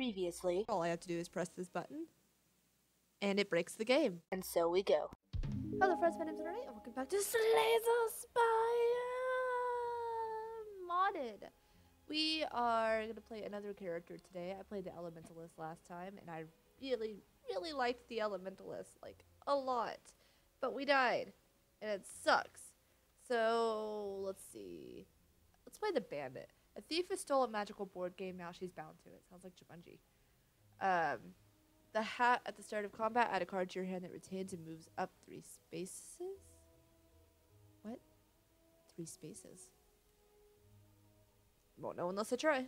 Previously, All I have to do is press this button, and it breaks the game. and so we go. Hello friends, my name's Renee, and welcome back to Slay Spire Modded. We are going to play another character today. I played the Elementalist last time, and I really, really liked the Elementalist, like, a lot. But we died, and it sucks. So, let's see. Let's play the Bandit. A thief has stole a magical board game, now she's bound to it. Sounds like Jumanji. Um, the hat at the start of combat, add a card to your hand that retains and moves up three spaces. What? Three spaces. Won't know unless I try.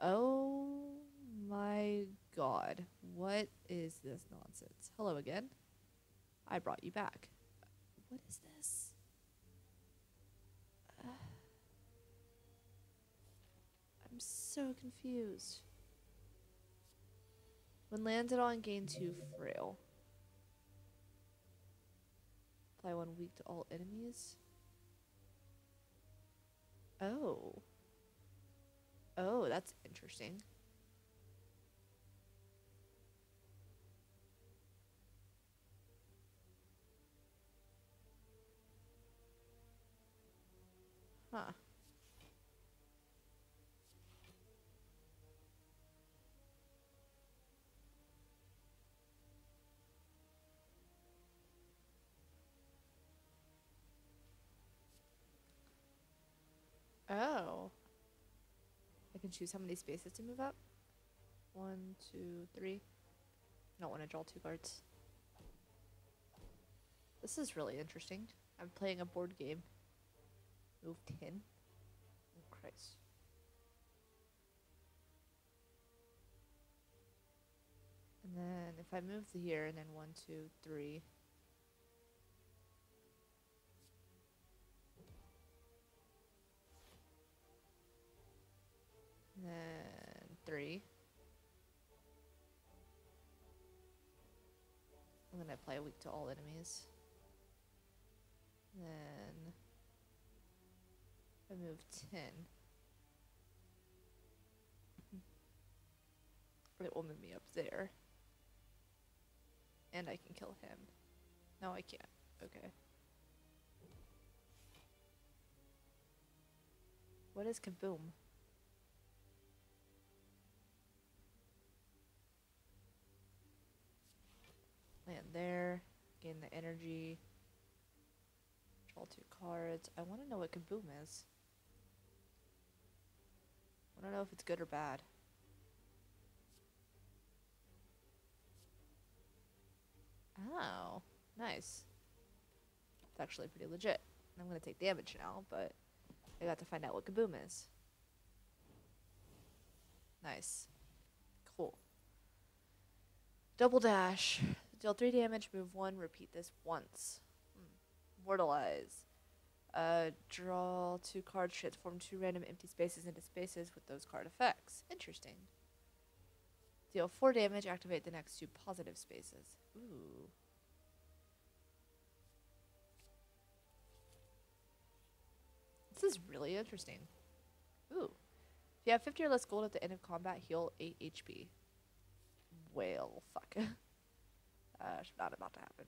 Oh my god. What is this nonsense? Hello again. I brought you back. What is this? I'm so confused. When landed on, gain two frail. Apply one weak to all enemies. Oh. Oh, that's interesting. Huh. Oh. I can choose how many spaces to move up. One, two, three. I don't want to draw two cards. This is really interesting. I'm playing a board game. Move 10. Oh, Christ. And then if I move to here, and then one, two, three. Then three. And then I apply a weak to all enemies. Then I move ten. It will move me up there. And I can kill him. No, I can't. Okay. What is kaboom? Gain the energy. Draw two cards. I want to know what Kaboom is. I want to know if it's good or bad. Oh, nice. It's actually pretty legit. I'm going to take damage now, but I got to find out what Kaboom is. Nice. Cool. Double dash. Deal 3 damage, move 1, repeat this once. Hmm. Mortalize. Uh, draw 2 cards, transform 2 random empty spaces into spaces with those card effects. Interesting. Deal 4 damage, activate the next 2 positive spaces. Ooh. This is really interesting. Ooh. If you have 50 or less gold at the end of combat, heal 8 HP. Well, fuck. Uh, not about to happen.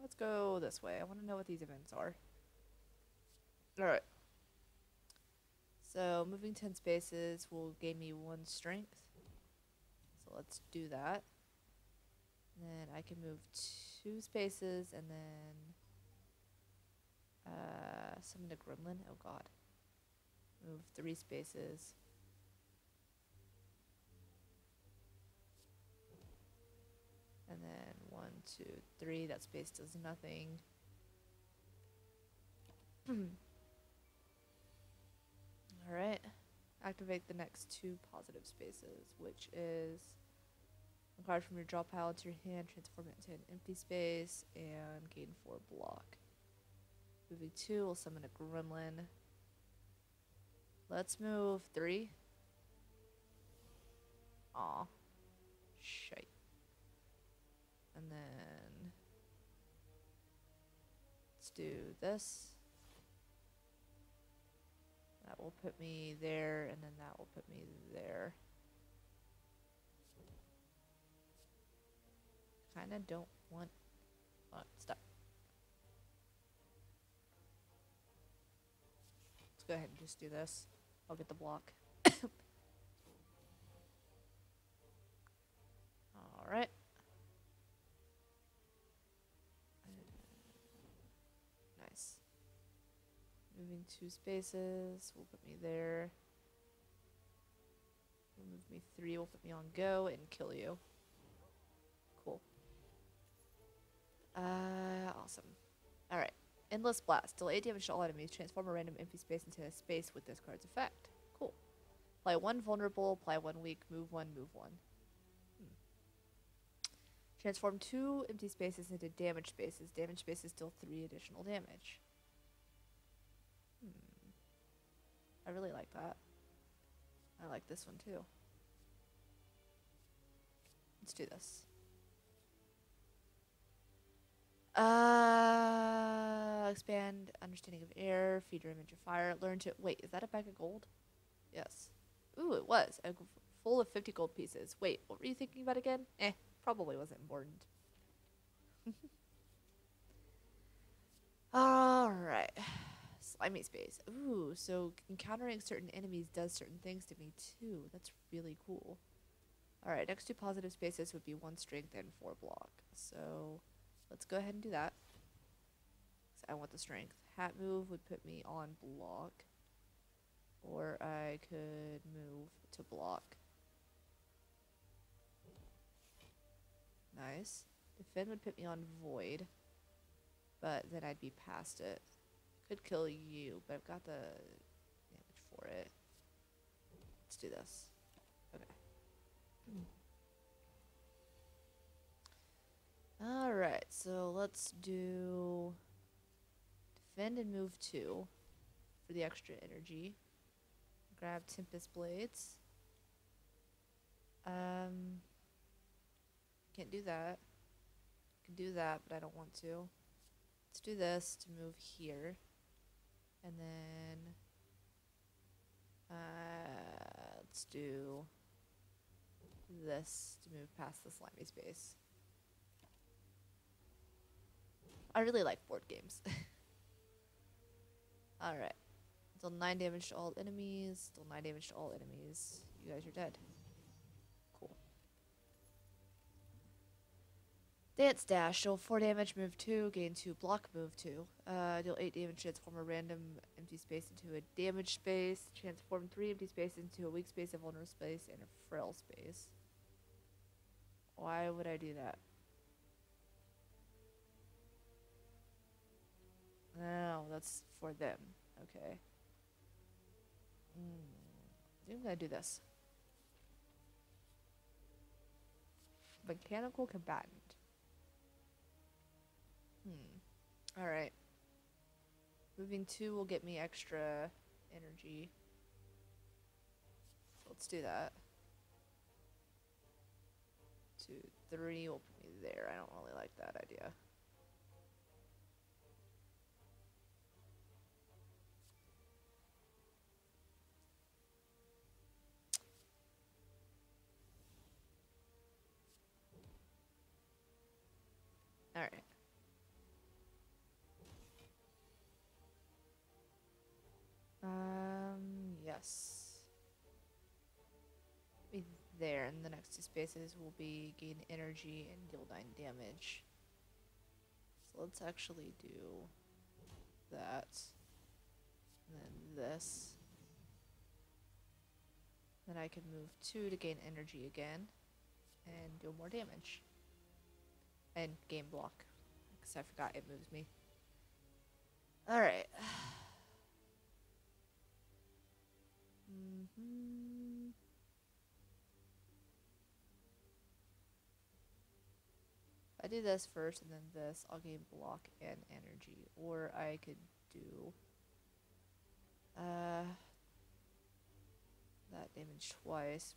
Let's go this way. I want to know what these events are. Alright. So, moving 10 spaces will gain me 1 strength. So, let's do that. And then I can move 2 spaces and then uh, summon a gremlin. Oh god. Move 3 spaces. And then two, three. That space does nothing. Alright. Activate the next two positive spaces, which is a card from your draw pile into your hand, transform it into an empty space, and gain four block. Moving two we'll summon a gremlin. Let's move three. Aw. Shite. And then let's do this. That will put me there, and then that will put me there. Kinda don't want... Oh. Let's go ahead and just do this. I'll get the block. Alright. Moving two spaces will put me there. Will move me three will put me on go and kill you. Cool. Uh, awesome. All right. Endless blast. 8 damage to all enemies. Transform a random empty space into a space with this card's effect. Cool. Apply one vulnerable. Apply one weak. Move one. Move one. Hmm. Transform two empty spaces into damage spaces. Damage spaces deal three additional damage. Hmm. I really like that. I like this one too. Let's do this. Uh, expand understanding of air, feed your image of fire, learn to wait. Is that a bag of gold? Yes. Ooh, it was a full of fifty gold pieces. Wait, what were you thinking about again? Eh, probably wasn't important. All slimy space. Ooh, so encountering certain enemies does certain things to me too. That's really cool. All right, next two positive spaces would be one strength and four block. So let's go ahead and do that. I want the strength. Hat move would put me on block. Or I could move to block. Nice. Defend would put me on void. But then I'd be past it. Could kill you, but I've got the damage for it. Let's do this. Okay. Alright, so let's do defend and move two for the extra energy. Grab Tempest Blades. Um can't do that. Can do that, but I don't want to. Let's do this to move here. And then uh let's do this to move past the slimy space. I really like board games. Alright. Deal 9 damage to all enemies. Deal 9 damage to all enemies. You guys are dead. Cool. Dance Dash. Deal 4 damage, move 2. Gain 2 block, move 2. Uh, deal 8 damage, transform a random empty space into a damage space. Transform 3 empty space into a weak space, a vulnerable space, and a frail space. Why would I do that? No, that's for them. Okay. Mm. I'm gonna do this. Mechanical combatant. Hmm. Alright. Moving two will get me extra energy. Let's do that. Two, three will put me there. I don't really like that idea. All right. Um, yes. Be there, and the next two spaces will be gain energy and deal 9 damage. So let's actually do that. And then this. Then I can move 2 to gain energy again and deal more damage and game block because I forgot it moves me. All right. hmm I do this first and then this, I'll gain block and energy. Or I could do uh, that damage twice.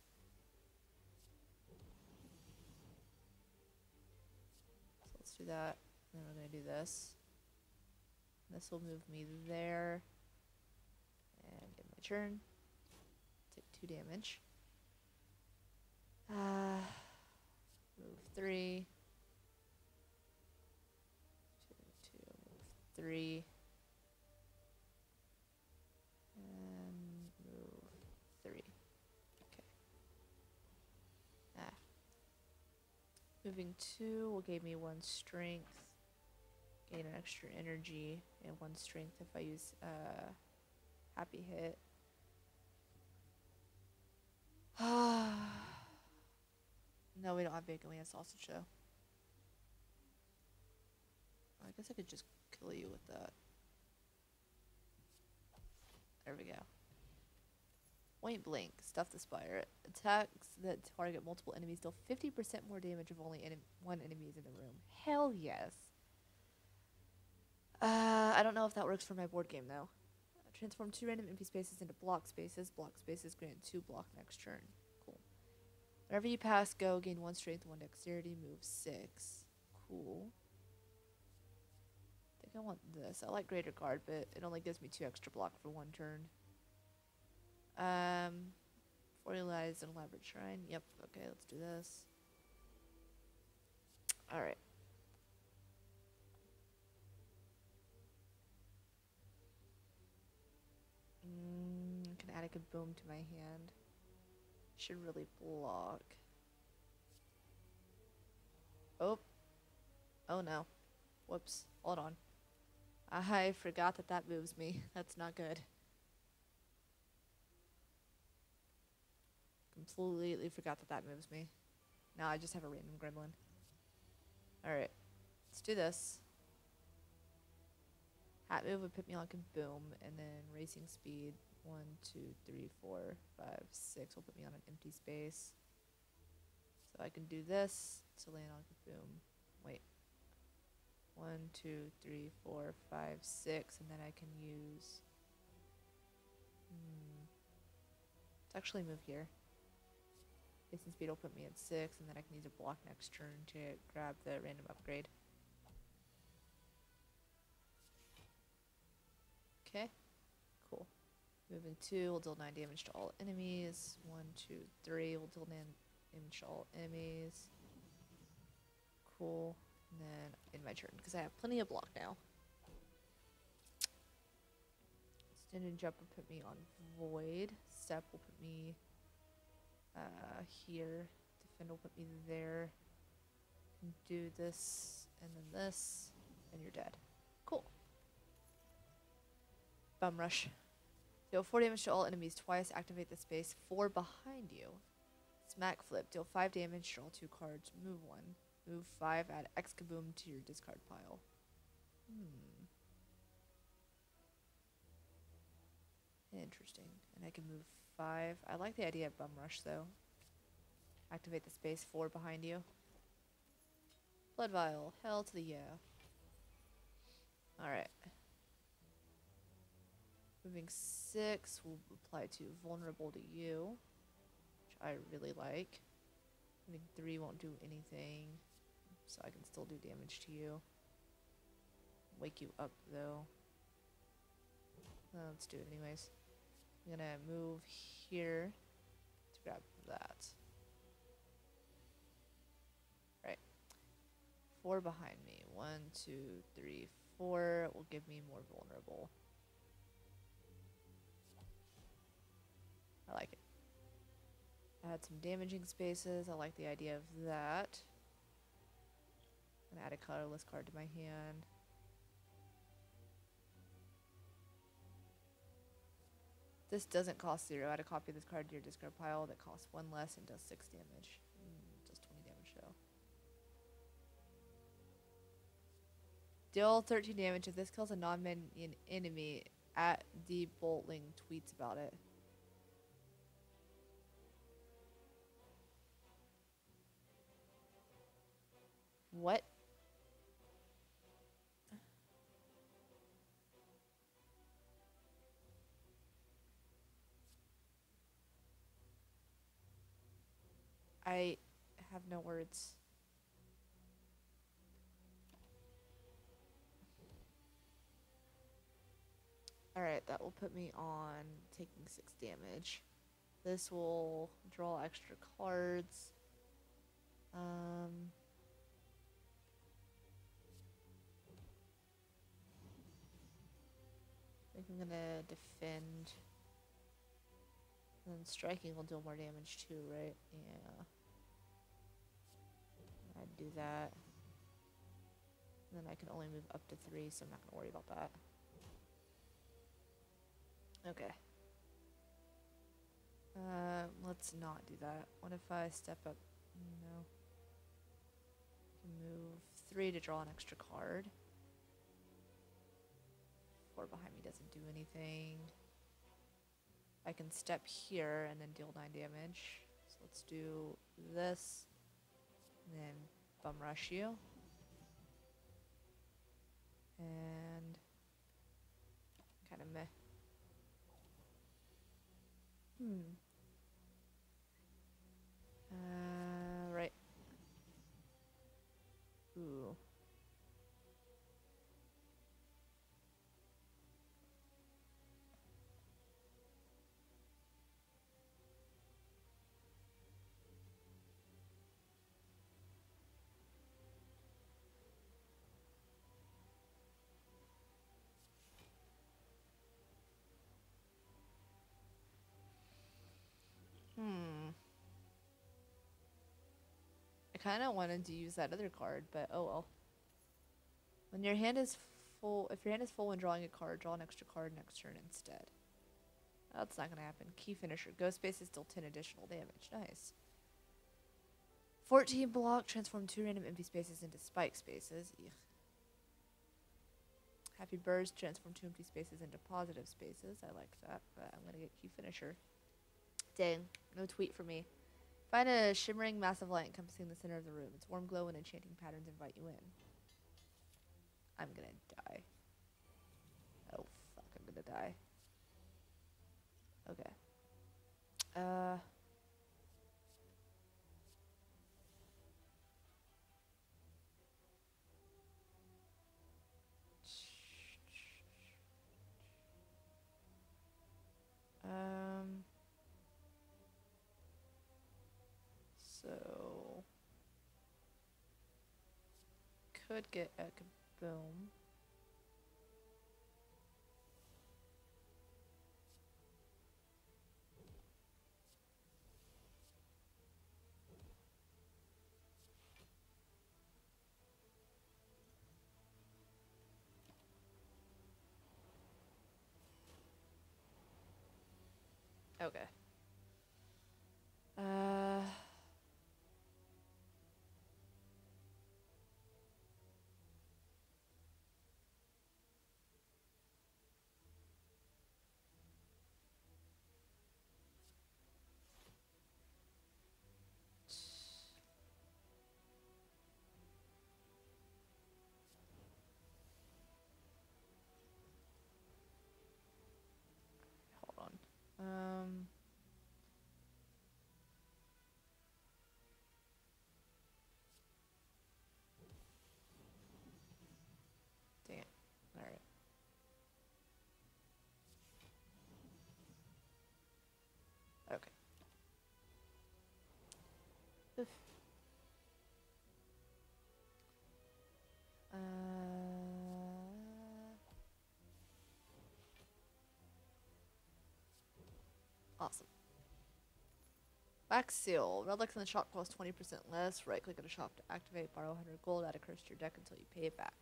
So let's do that. And Then we're going to do this. This will move me there. And get my turn two damage. Uh, move three. Three. And move three. Okay. Ah. Moving two will give me one strength, gain an extra energy, and one strength if I use uh, happy hit. no, we don't have bacon. We have sausage though. I guess I could just kill you with that. There we go. Point blank, stuff the spire. Attacks that target multiple enemies deal 50% more damage if only one enemy is in the room. Hell yes. Uh, I don't know if that works for my board game though. Transform two random empty spaces into block spaces. Block spaces grant two block next turn. Cool. Whenever you pass go, gain one strength, one dexterity, move six. Cool. I think I want this. I like Greater Guard, but it only gives me two extra block for one turn. Um, Lies an elaborate shrine. Yep. Okay, let's do this. All Mm, can add a good boom to my hand. Should really block. Oh. Oh no. Whoops. Hold on. I forgot that that moves me. That's not good. Completely forgot that that moves me. Now I just have a random gremlin. Alright. Let's do this. Hat move would put me on boom, and then racing speed. One, two, three, four, five, six will put me on an empty space. So I can do this to land on boom. Wait. One, two, three, four, five, six, and then I can use. Hmm. Let's actually move here. Racing speed will put me at six, and then I can use a block next turn to grab the random upgrade. Okay, cool. Moving two will deal 9 damage to all enemies. One, two, three will deal 9 damage to all enemies. Cool. And then in my turn, because I have plenty of block now. Extended jump will put me on void. Step will put me uh, here. Defend will put me there. Do this and then this, and you're dead. Bum rush. Deal 4 damage to all enemies twice. Activate the space 4 behind you. Smack flip. Deal 5 damage. to all 2 cards. Move 1. Move 5. Add X Kaboom to your discard pile. Hmm. Interesting. And I can move 5. I like the idea of Bum Rush, though. Activate the space 4 behind you. Blood Vial. Hell to the yeah. Alright. Moving six will apply to vulnerable to you, which I really like. Moving three won't do anything, so I can still do damage to you. Wake you up though. Let's do it anyways. I'm gonna move here to grab that. Right. Four behind me. One, two, three, four will give me more vulnerable. I like it. Add some damaging spaces. I like the idea of that. And add a colorless card to my hand. This doesn't cost zero. Add a copy of this card to your discard pile that costs one less and does six damage. Mm, does 20 damage though. Deal 13 damage if this kills a non-minion enemy at the Boltling tweets about it. What? I have no words. Alright, that will put me on taking 6 damage. This will draw extra cards. Um... I think I'm gonna defend. And then striking will deal more damage too, right? Yeah. I'd do that. And then I can only move up to three, so I'm not gonna worry about that. Okay. Uh, let's not do that. What if I step up? No. Move three to draw an extra card. Four behind me doesn't do anything. I can step here and then deal nine damage. So let's do this. And then bum rush you. And kind of meh. Hmm. Kind of wanted to use that other card, but oh well. When your hand is full, if your hand is full when drawing a card, draw an extra card next turn instead. That's not gonna happen. Key finisher. Ghost space is still 10 additional damage. Nice. 14 block. Transform two random empty spaces into spike spaces. Ugh. Happy birds. Transform two empty spaces into positive spaces. I like that, but I'm gonna get key finisher. Dang, no tweet for me. Find a shimmering mass of light encompassing the center of the room. Its warm glow and enchanting patterns invite you in. I'm gonna die. Oh fuck, I'm gonna die. Okay. Uh. Um. So. Could get a kaboom. Okay. Uh, awesome. Wax seal. Relics in the shop cost 20% less. Right click on a shop to activate. Borrow 100 gold. Add a curse to your deck until you pay it back.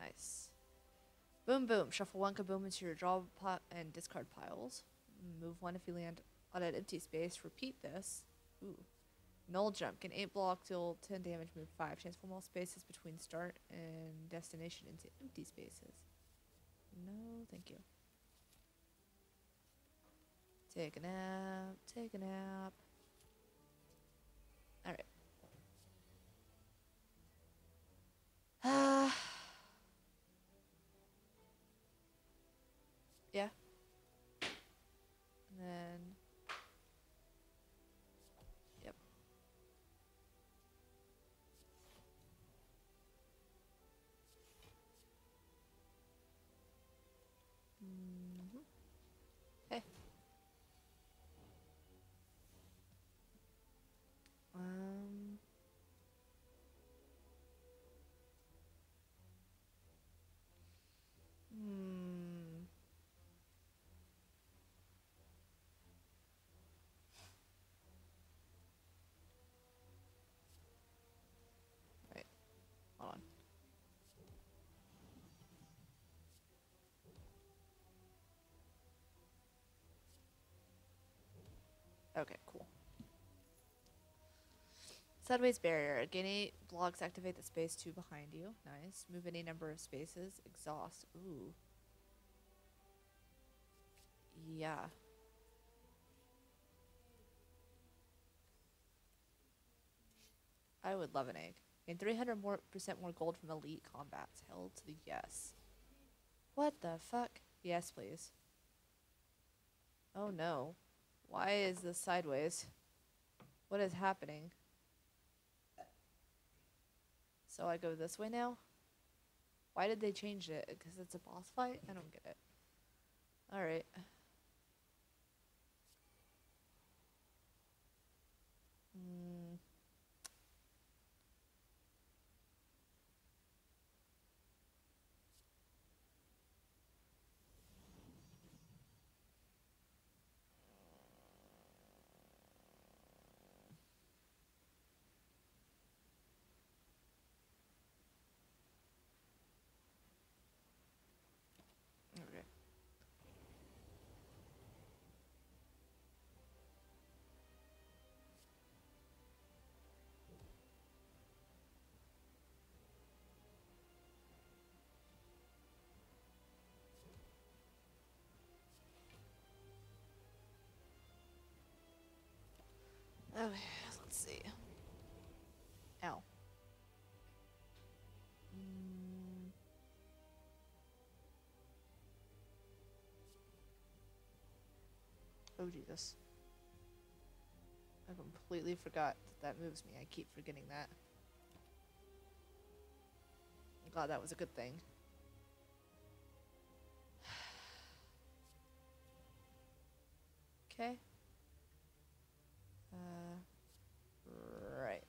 Nice. Boom boom. Shuffle one kaboom into your draw pot and discard piles. Move one if you land on an empty space. Repeat this. Ooh. Null jump. Can 8 block, deal 10 damage, move 5. Transform all spaces between start and destination into empty spaces. No, thank you. Take a nap. Take a nap. Alright. Ah. yeah. And then. Okay, cool. Sideways barrier. Gain blocks. Activate the space two behind you. Nice. Move any number of spaces. Exhaust. Ooh. Yeah. I would love an egg. Gain 300 more percent more gold from elite combats. Hell to the yes. What the fuck? Yes, please. Oh no. Why is this sideways? What is happening? So I go this way now? Why did they change it? Because it's a boss fight? I don't get it. Alright. Okay, let's see. Ow. Mm. Oh Jesus. I completely forgot that that moves me. I keep forgetting that. I'm glad that was a good thing. Okay. Uh, right.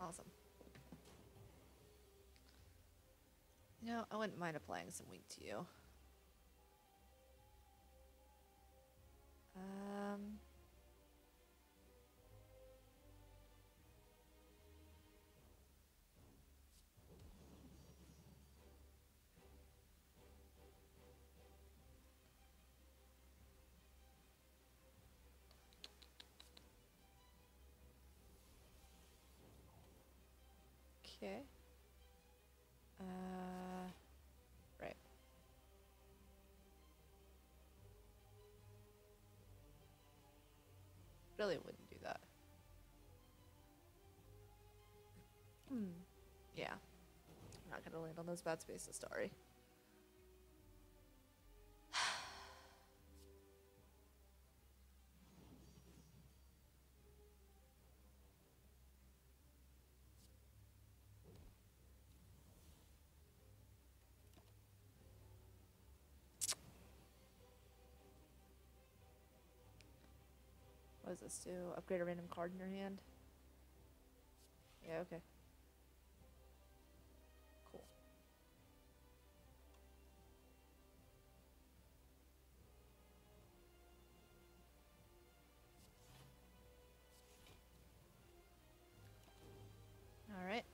Awesome. You know, I wouldn't mind applying some wheat to you. Um. Okay. Uh, right. Really wouldn't do that. Hmm. Yeah. I'm not gonna land on those bad spaces, sorry. What does this do? Upgrade a random card in your hand? Yeah, okay. Cool. Alright.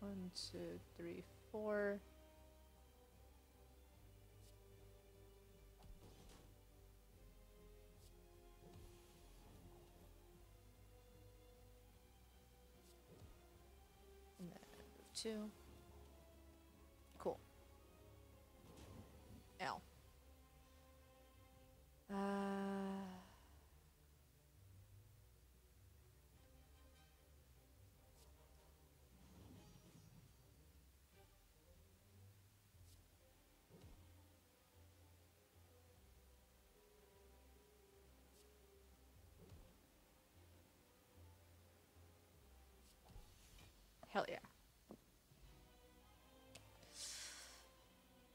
One, two, three, four. Two. Cool. Ow. Uh. Hell yeah.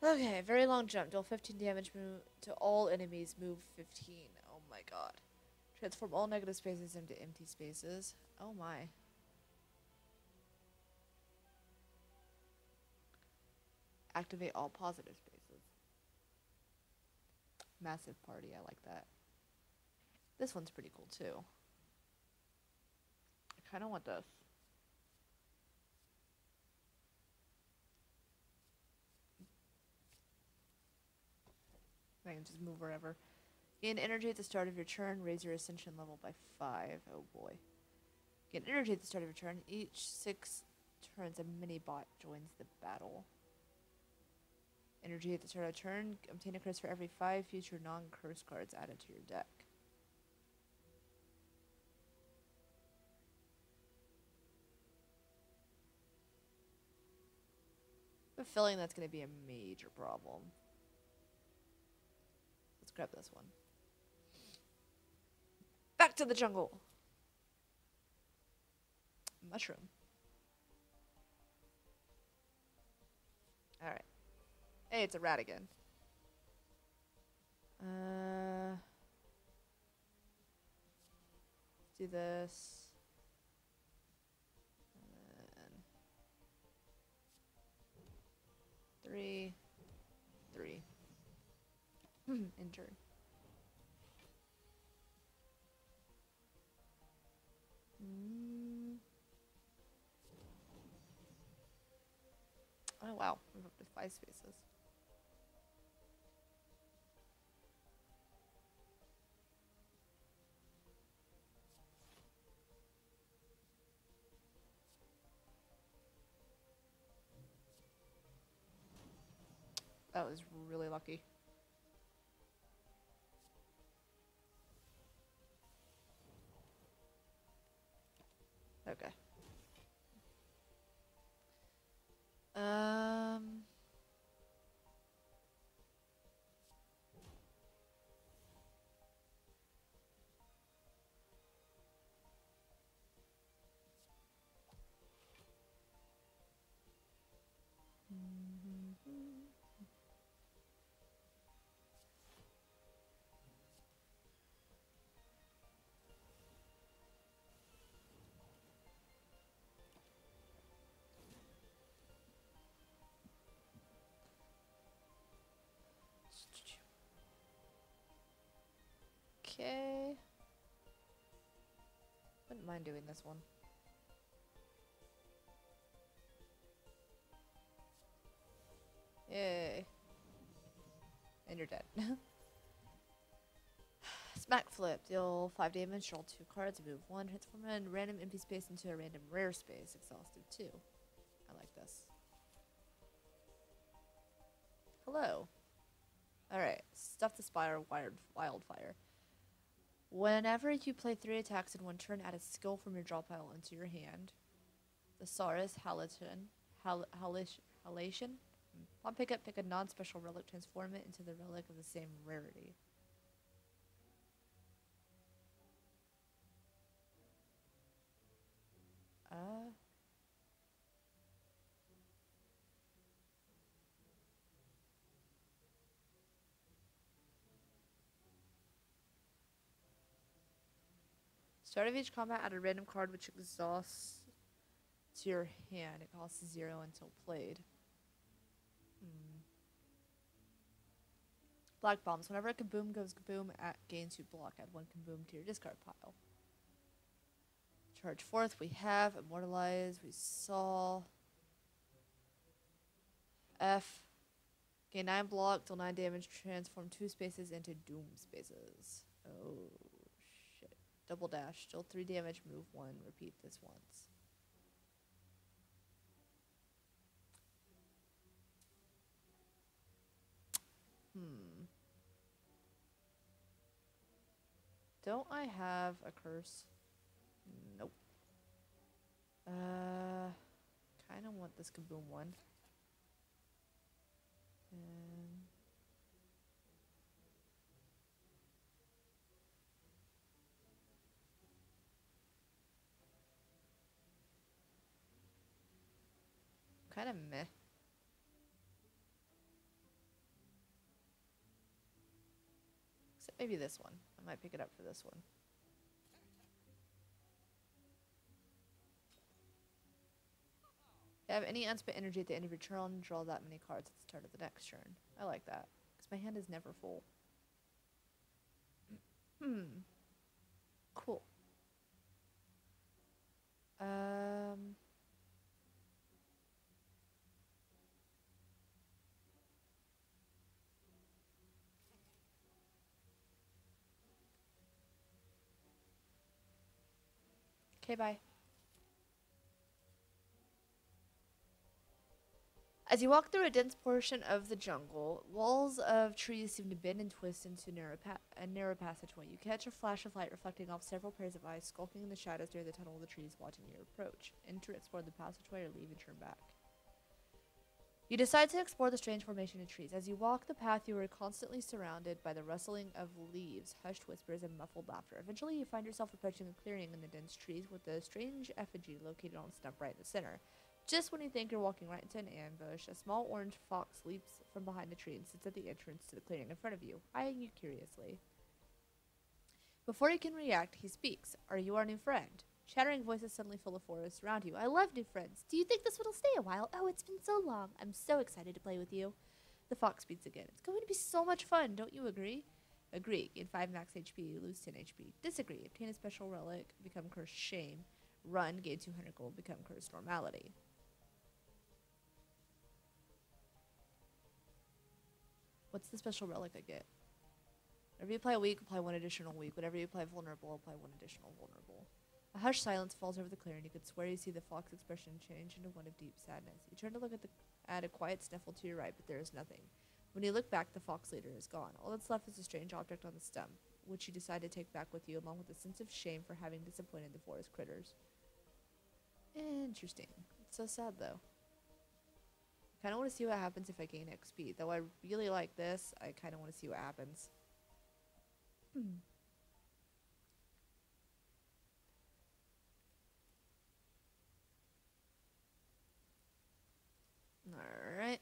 Okay, very long jump. Deal 15 damage move to all enemies. Move 15. Oh my god. Transform all negative spaces into empty spaces. Oh my. Activate all positive spaces. Massive party. I like that. This one's pretty cool too. I kind of want this. I can just move wherever. Gain energy at the start of your turn. Raise your ascension level by five. Oh boy. Gain energy at the start of your turn. Each six turns, a mini bot joins the battle. Energy at the start of turn. Obtain a curse for every five future non-curse cards added to your deck. A feeling that's going to be a major problem. Grab this one. Back to the jungle. Mushroom. All right. Hey, it's a rat again. Uh, do this. And then three, three. In turn. Mm. Oh wow, we're up to five spaces. That was really lucky. Okay. Wouldn't mind doing this one. Yay. And you're dead. Smack flip. Deal 5 damage, draw 2 cards, move 1, transform a random empty space into a random rare space. Exhausted 2. I like this. Hello. Alright. Stuff the Spire wired Wildfire. Whenever you play 3 attacks in one turn, add a skill from your draw pile into your hand. The Saurus. Hal- Halation? On pickup, pick a non special relic, transform it into the relic of the same rarity. Uh. Start of each combat, add a random card which exhausts to your hand. It costs zero until played. Hmm. Black bombs. Whenever a kaboom goes kaboom, at gains two block. Add one kaboom to your discard pile. Charge forth. We have immortalize. We saw. F. Gain nine block, deal nine damage. Transform two spaces into doom spaces. Oh! Double dash. Deal three damage. Move one. Repeat this once. Hmm. Don't I have a curse? Nope. Uh, kind of want this kaboom one. And kind of meh. Except maybe this one. I might pick it up for this one. You have any unspent energy at the end of your turn, draw that many cards at the start of the next turn. I like that. Because my hand is never full. Hmm. Cool. Um. Okay, bye. As you walk through a dense portion of the jungle, walls of trees seem to bend and twist into narrow a narrow passageway. You catch a flash of light reflecting off several pairs of eyes skulking in the shadows near the tunnel of the trees, watching your approach. Enter, explore the passageway, or leave and turn back. You decide to explore the strange formation of trees. As you walk the path, you are constantly surrounded by the rustling of leaves, hushed whispers, and muffled laughter. Eventually, you find yourself approaching a clearing in the dense trees with a strange effigy located on a stump right in the center. Just when you think you're walking right into an ambush, a small orange fox leaps from behind a tree and sits at the entrance to the clearing in front of you, eyeing you curiously. Before you can react, he speaks. Are you our new friend? Chattering voices suddenly fill the forest around you. I love new friends. Do you think this one will stay a while? Oh, it's been so long. I'm so excited to play with you. The fox speaks again. It's going to be so much fun, don't you agree? Agree. Gain 5 max HP, lose 10 HP. Disagree. Obtain a special relic, become cursed shame. Run, gain 200 gold, become cursed normality. What's the special relic I get? Whenever you play a weak, apply one additional weak. Whenever you play vulnerable, apply one additional vulnerable. A hushed silence falls over the clearing. You could swear you see the fox expression change into one of deep sadness. You turn to look at the at a quiet sniffle to your right, but there is nothing. When you look back, the fox leader is gone. All that's left is a strange object on the stump, which you decide to take back with you, along with a sense of shame for having disappointed the forest critters. Interesting. It's so sad though. I kind of want to see what happens if I gain XP. Though I really like this, I kind of want to see what happens. Hmm. Alright.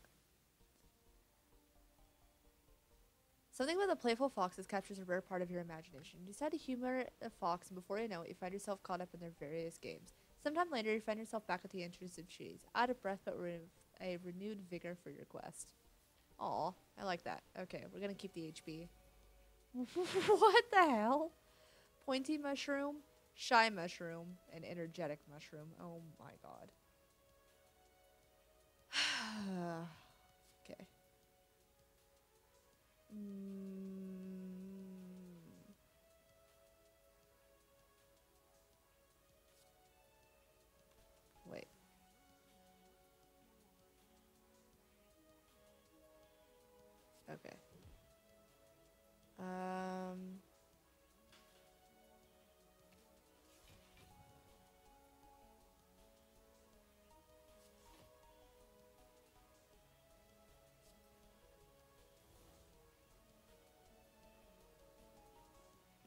Something about the playful foxes captures a rare part of your imagination. You decide to humor a fox, and before you know it, you find yourself caught up in their various games. Sometime later, you find yourself back at the entrance of trees, out of breath but with a renewed vigor for your quest. Aw, I like that. Okay, we're gonna keep the HP. what the hell? Pointy mushroom, shy mushroom, and energetic mushroom. Oh my god. okay. Mm.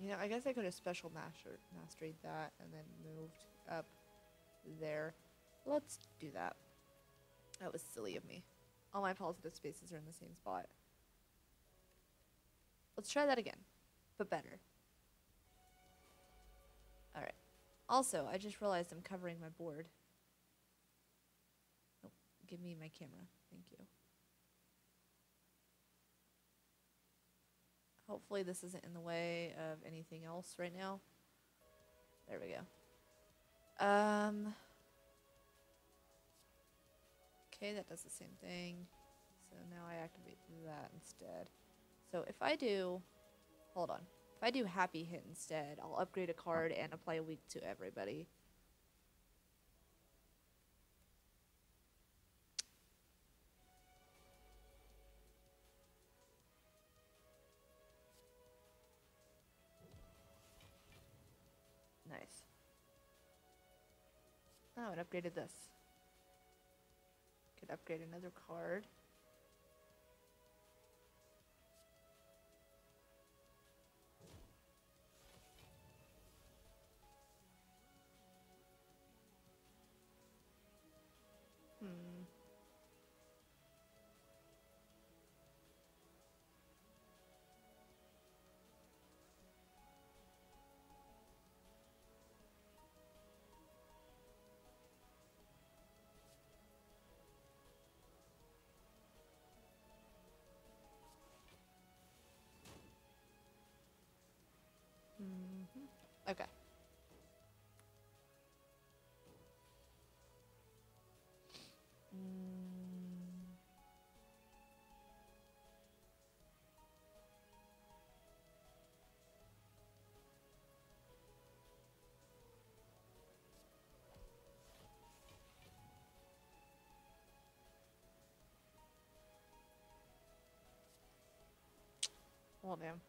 Know, I guess I could have special master mastered that and then moved up there. Let's do that. That was silly of me. All my positive spaces are in the same spot. Let's try that again, but better. Alright. Also, I just realized I'm covering my board. Nope. Give me my camera. Thank you. Hopefully this isn't in the way of anything else right now. There we go. Um. Okay, that does the same thing. So now I activate that instead. So if I do, hold on. If I do happy hit instead, I'll upgrade a card and apply a weak to everybody. Oh, it upgraded this. Could upgrade another card. Okay. Mm. Well, damn.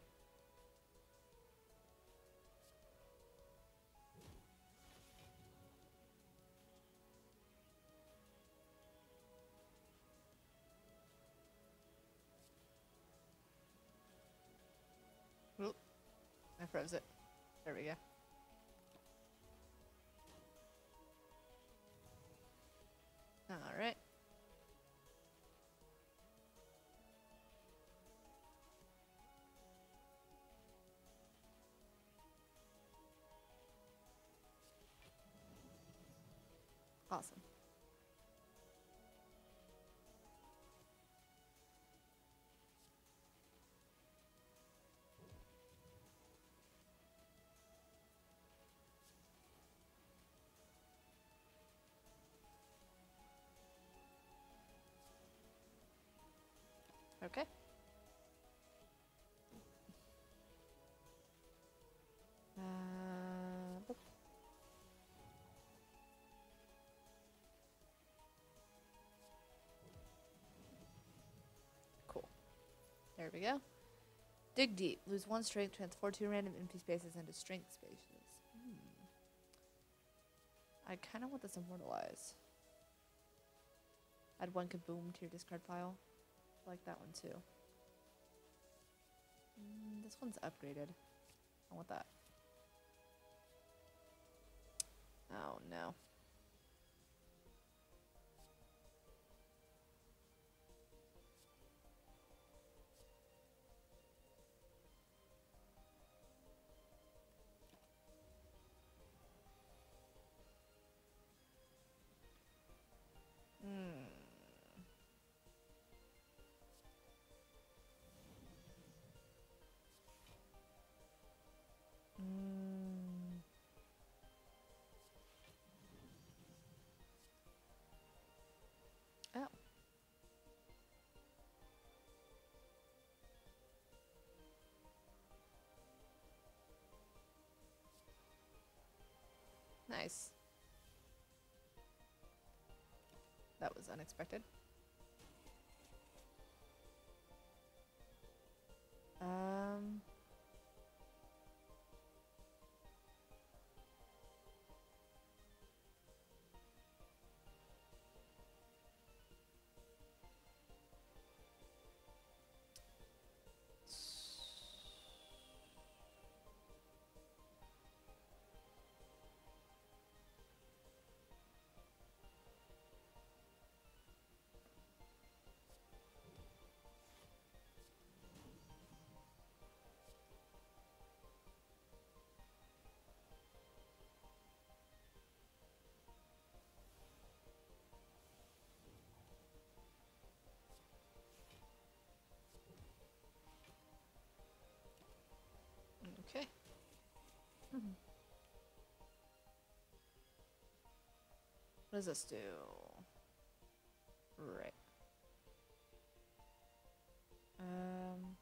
Froze it. There we go. Alright. Awesome. Okay. Uh, cool. There we go. Dig deep. Lose one strength. Transfer two random empty spaces into strength spaces. Hmm. I kind of want this immortalized. Add one kaboom to your discard pile. I like that one too. Mm, this one's upgraded. I want that. Oh no. Oh. Nice. That was unexpected. Um. Does this do? Right. Um.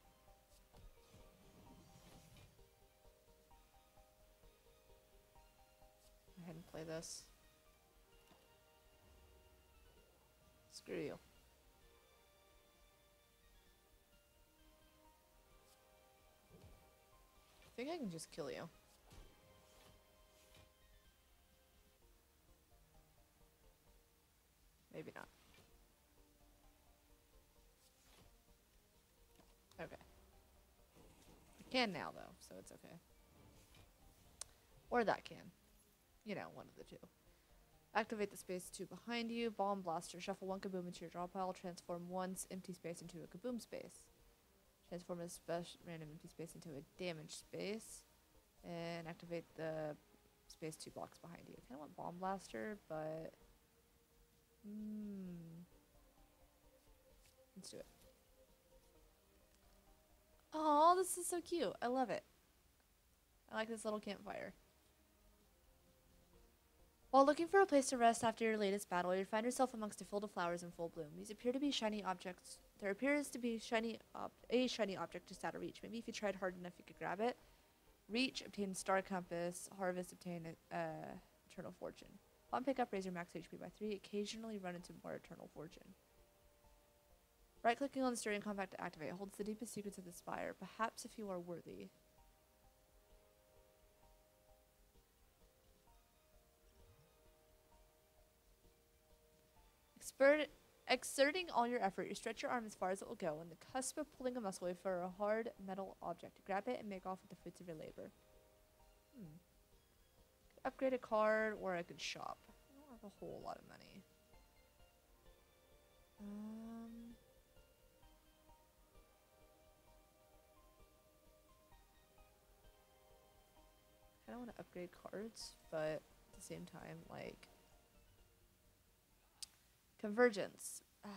Go ahead and play this. Screw you. I think I can just kill you. Maybe not. Okay. I can now, though, so it's okay. Or that can. You know, one of the two. Activate the space two behind you. Bomb blaster. Shuffle one kaboom into your draw pile. Transform one empty space into a kaboom space. Transform a special random empty space into a damage space. And activate the space two blocks behind you. I kind of want bomb blaster, but. Hmm. Let's do it. Oh, this is so cute. I love it. I like this little campfire. While looking for a place to rest after your latest battle, you find yourself amongst a field of flowers in full bloom. These appear to be shiny objects. There appears to be shiny a shiny object just out of reach. Maybe if you tried hard enough, you could grab it. Reach, obtain star compass. Harvest, obtain uh, eternal fortune. Upon pickup, raise your max HP by three. Occasionally run into more eternal fortune. Right clicking on the star compass to activate holds the deepest secrets of the spire, perhaps if you are worthy. Expert, exerting all your effort, you stretch your arm as far as it will go, on the cusp of pulling a muscle away for a hard metal object. Grab it and make off with the fruits of your labor. Hmm. Upgrade a card, or I could shop. I don't have a whole lot of money. Um. I don't want to upgrade cards, but at the same time, like convergence.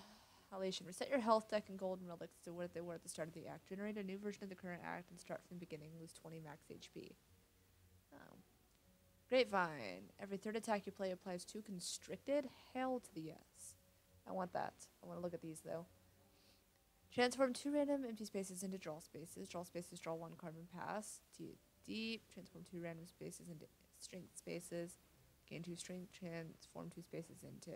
Halation. Reset your health deck and golden relics to what they were at the start of the act. Generate a new version of the current act and start from the beginning. Lose 20 max HP. Grapevine. Every third attack you play applies two constricted. Hail to the yes. I want that. I want to look at these though. Transform two random empty spaces into draw spaces. Draw spaces draw one card and pass. T deep. Transform two random spaces into strength spaces. Gain two strength. Transform two spaces into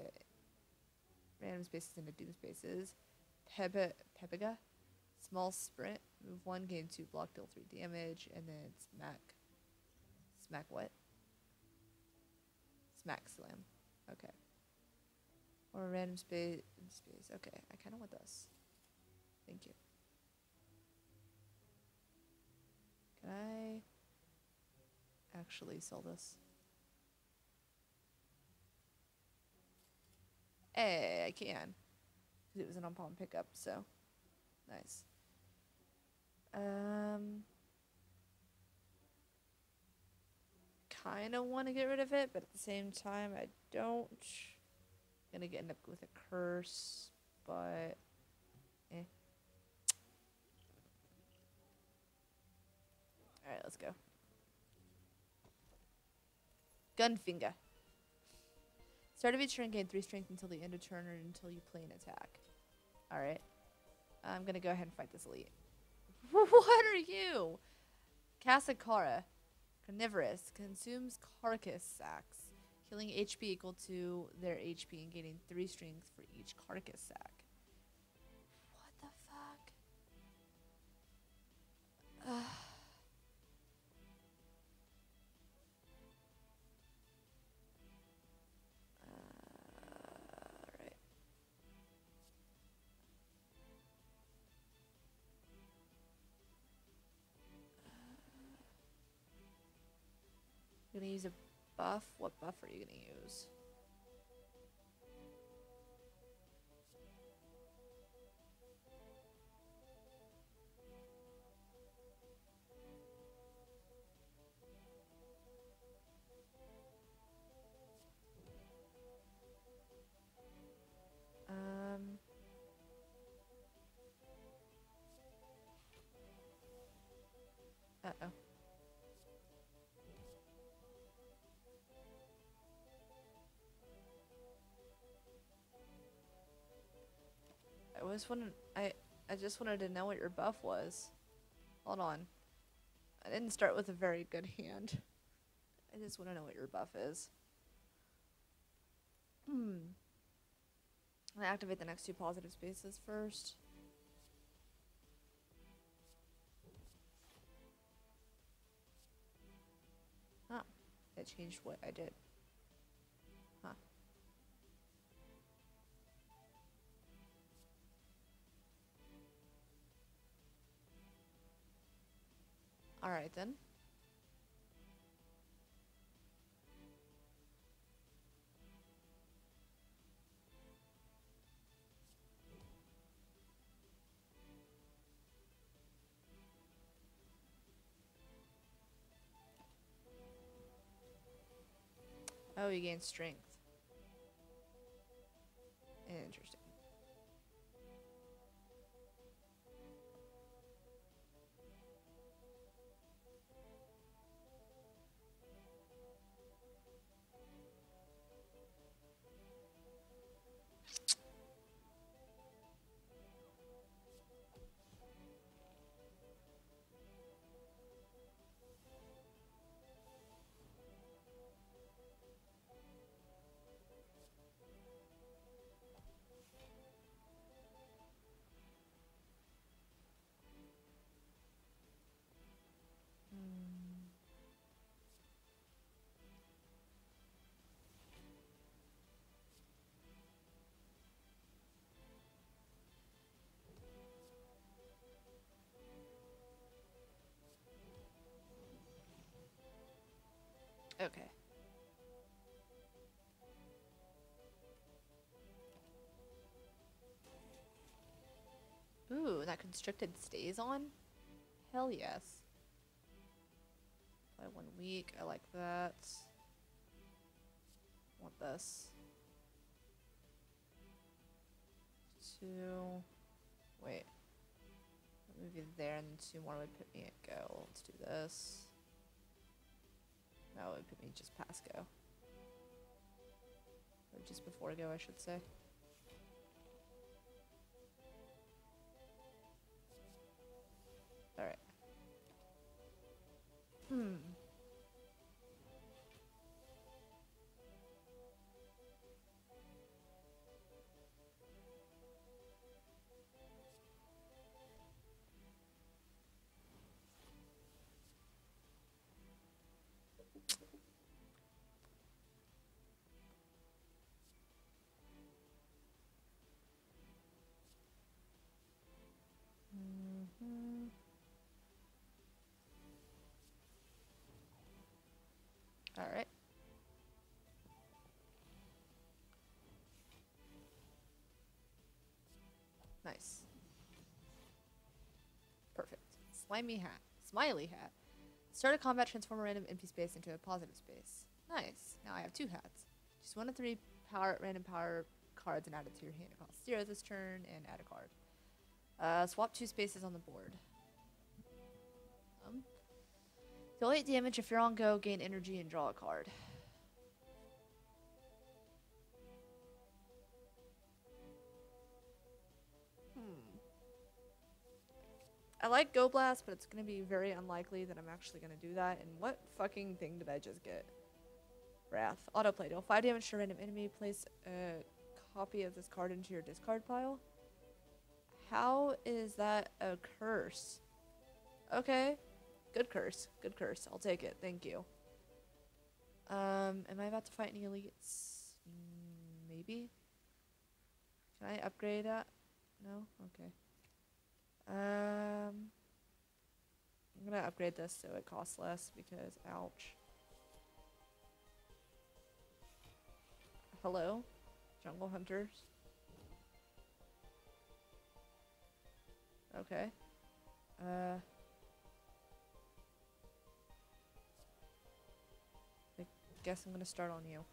random spaces into doom spaces. Pepe Pepega. Small sprint. Move one, gain two, block, deal three damage, and then smack. Smack what? Smack slam. Okay. Or a random space space. Okay, I kinda want this. Thank you. Can I actually sell this? Hey, I can. Because it was an on-palm pickup, so nice. Um, kind of want to get rid of it, but at the same time, I don't. I'm Gonna get end up with a curse, but eh. All right, let's go. Gunfinger. Start of each turn, gain 3 strength until the end of turn or until you play an attack. Alright. I'm gonna go ahead and fight this elite. what are you? Kasakara. Carnivorous. Consumes carcass sacks. Healing HP equal to their HP and gaining 3 strength for each carcass sack. What the fuck? Ugh. Gonna use a buff? What buff are you gonna use? Was wanted I I just wanted to know what your buff was. Hold on. I didn't start with a very good hand. I just want to know what your buff is. Hmm. Gonna activate the next two positive spaces first. Huh. It changed what I did. Alright then. Oh, you gain strength. Interesting. Okay. Ooh, that constricted stays on? Hell yes. By one week, I like that. Want this. Two. Wait. Move you there, and two more would put me at go. Let's do this. That would put me just past go. Or just before go, I should say. Alright. Hmm. Nice. Perfect. Slimy hat. Smiley hat. Start a combat, transform a random empty space into a positive space. Nice. Now I have two hats. Choose one of three power random power cards and add it to your hand. It costs zero this turn and add a card. Uh, swap two spaces on the board. Um, deal 8 damage if you're on go, gain energy, and draw a card. I like Go Blast, but it's going to be very unlikely that I'm actually going to do that. And what fucking thing did I just get? Wrath. Autoplay. Deal 5 damage to a random enemy. Place a copy of this card into your discard pile. How is that a curse? Okay. Good curse. Good curse. I'll take it. Thank you. Um, am I about to fight any elites? Mm, maybe. Can I upgrade that? No? Okay. Um, I'm gonna upgrade this so it costs less because, ouch. Hello? Jungle Hunters? Okay. Uh. I guess I'm gonna start on you.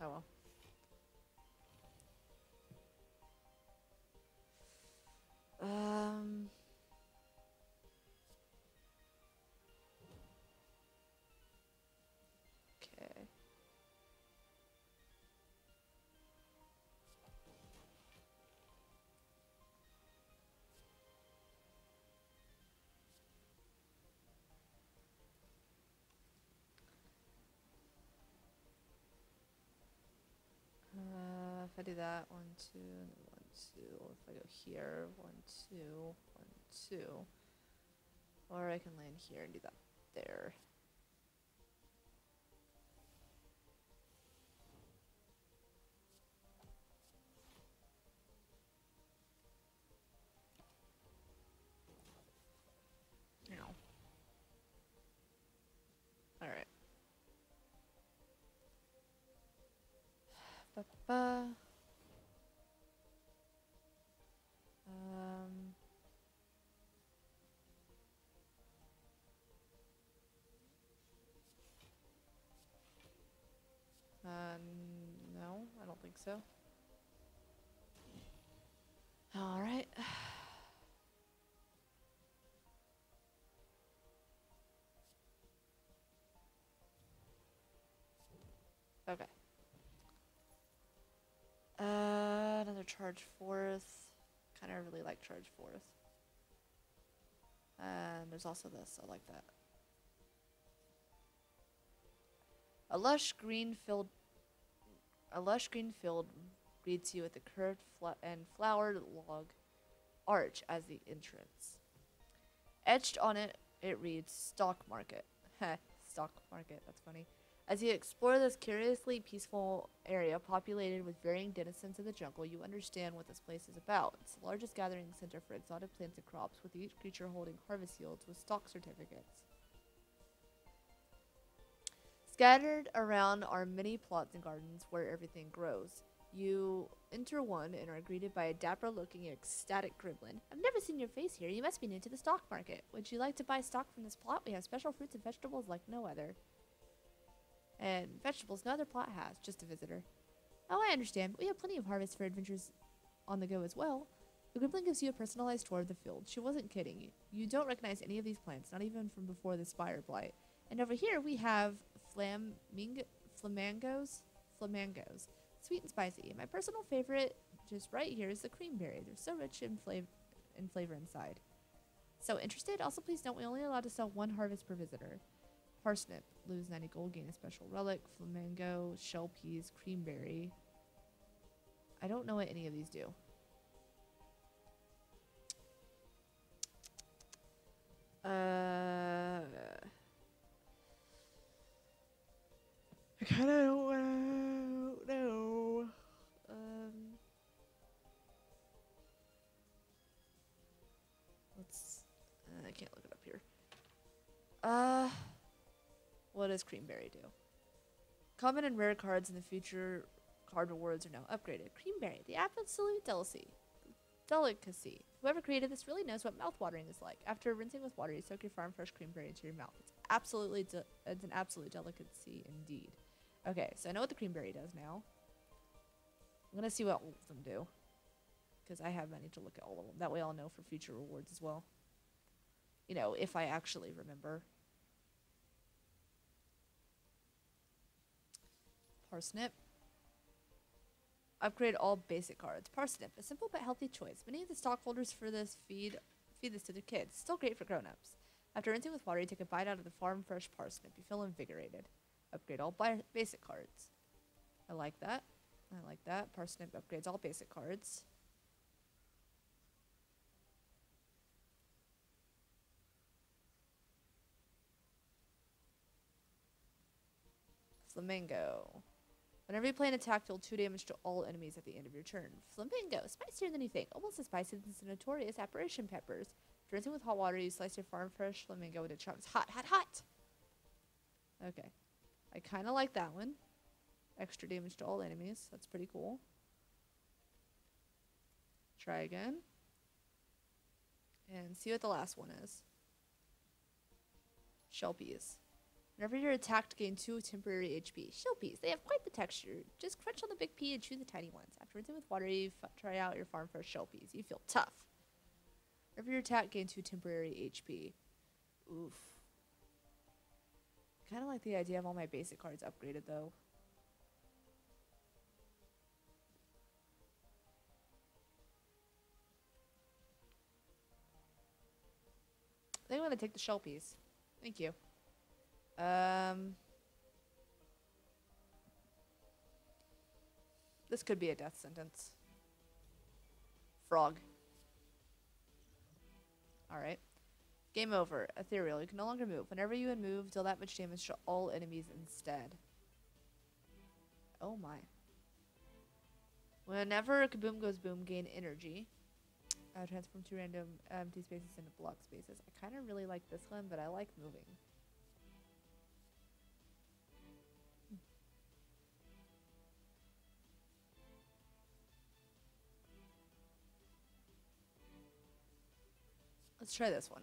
Oh well. Um. Do that, one, two, one, two. If I go here, one, two, one, two. Or I can land here and do that there. So. All right. Okay. Uh, another charge forth. Kind of really like charge forth. And there's also this. I like that. A lush green filled. A lush green field greets you with a curved fla- and flowered log arch as the entrance. Etched on it, it reads stock market. Heh, stock market. That's funny. As you explore this curiously peaceful area populated with varying denizens of the jungle, you understand what this place is about. It's the largest gathering center for exotic plants and crops, with each creature holding harvest yields with stock certificates. Scattered around are many plots and gardens where everything grows. You enter one and are greeted by a dapper looking ecstatic gremlin. I've never seen your face here. You must be new to the stock market. Would you like to buy stock from this plot? We have special fruits and vegetables like no other. And vegetables no other plot has, just a visitor. Oh, I understand, we have plenty of harvests for adventures on the go as well. The gremlin gives you a personalized tour of the field. She wasn't kidding you. You don't recognize any of these plants, not even from before the spire blight. And over here we have flaming flamingos, flamingos, sweet and spicy. My personal favorite, just right here, is the creamberry. They're so rich in flavor, in flavor inside. So interested? Also, please note we only allowed to sell one harvest per visitor. Parsnip, lose 90 gold, gain a special relic. Flamingo, shell peas, creamberry. I don't know what any of these do. Uh, kind of don't know. Um, let's. Uh, I can't look it up here. Uh, what does Creamberry do? Common and rare cards in the future card rewards are now upgraded. Creamberry, the absolute delicacy. Delicacy. Whoever created this really knows what mouth-watering is like. After rinsing with water, you soak your farm fresh creamberry into your mouth. It's absolutely, it's an absolute delicacy indeed. Okay, so I know what the creamberry does now. I'm gonna see what all of them do, because I have many to look at all of them. That way, I'll know for future rewards as well. You know, if I actually remember. Parsnip. Upgrade all basic cards. Parsnip, a simple but healthy choice. Many of the stockholders for this feed feed this to their kids. Still great for grown-ups. After rinsing with water, you take a bite out of the farm fresh parsnip. You feel invigorated. Upgrade all basic cards. I like that. I like that. Parsnip upgrades all basic cards. Flamingo. Whenever you play an attack, deal 2 damage to all enemies at the end of your turn. Flamingo. Spicier than you think. Almost as spicy as the notorious apparition peppers. Rinsing with hot water, you slice your farm fresh flamingo into chunks. Hot, hot, hot! Okay. I kind of like that one. Extra damage to all enemies. That's pretty cool. Try again. And see what the last one is. Shell peas. Whenever you're attacked, gain 2 temporary HP. Shell peas. They have quite the texture. Just crunch on the big pea and chew the tiny ones. After rinsing with water, you try out your farm fresh shell peas. You feel tough. Whenever you're attacked, gain 2 temporary HP. Oof. Kind of like the idea of all my basic cards upgraded, though. I think I'm gonna take the shell peas. Thank you. Um, this could be a death sentence. Frog. All right. Game over. Ethereal. You can no longer move. Whenever you move, deal that much damage to all enemies instead. Oh my. Whenever Kaboom goes boom, gain energy. Uh, transform two random empty spaces into block spaces. I kind of really like this one, but I like moving. Let's try this one.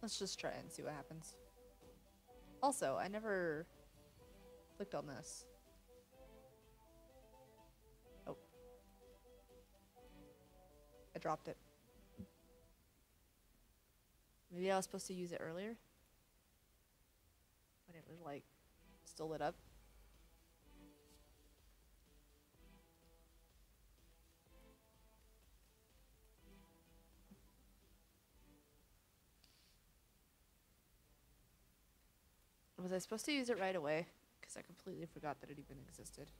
Let's just try and see what happens. Also, I never clicked on this. Oh. I dropped it. Maybe I was supposed to use it earlier? When it was like still lit up? Was I supposed to use it right away? Because I completely forgot that it even existed.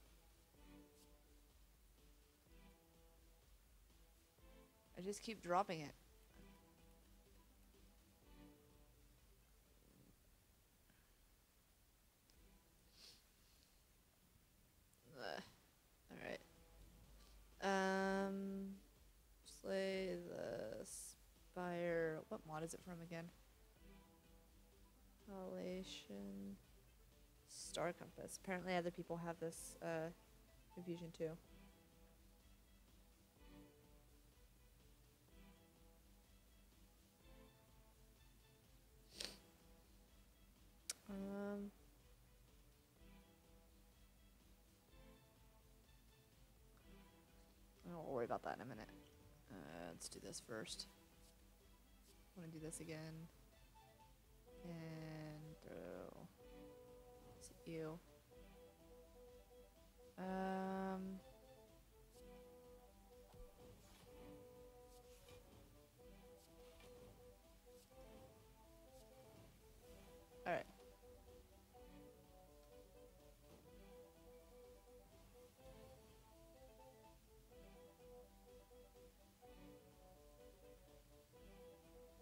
I just keep dropping it. Alright. Um, slay the spire. What mod is it from again? Star compass. Apparently, other people have this uh, confusion too. Um. I'll worry about that in a minute. Uh, let's do this first. I want to do this again. And throw. Is it you? Um.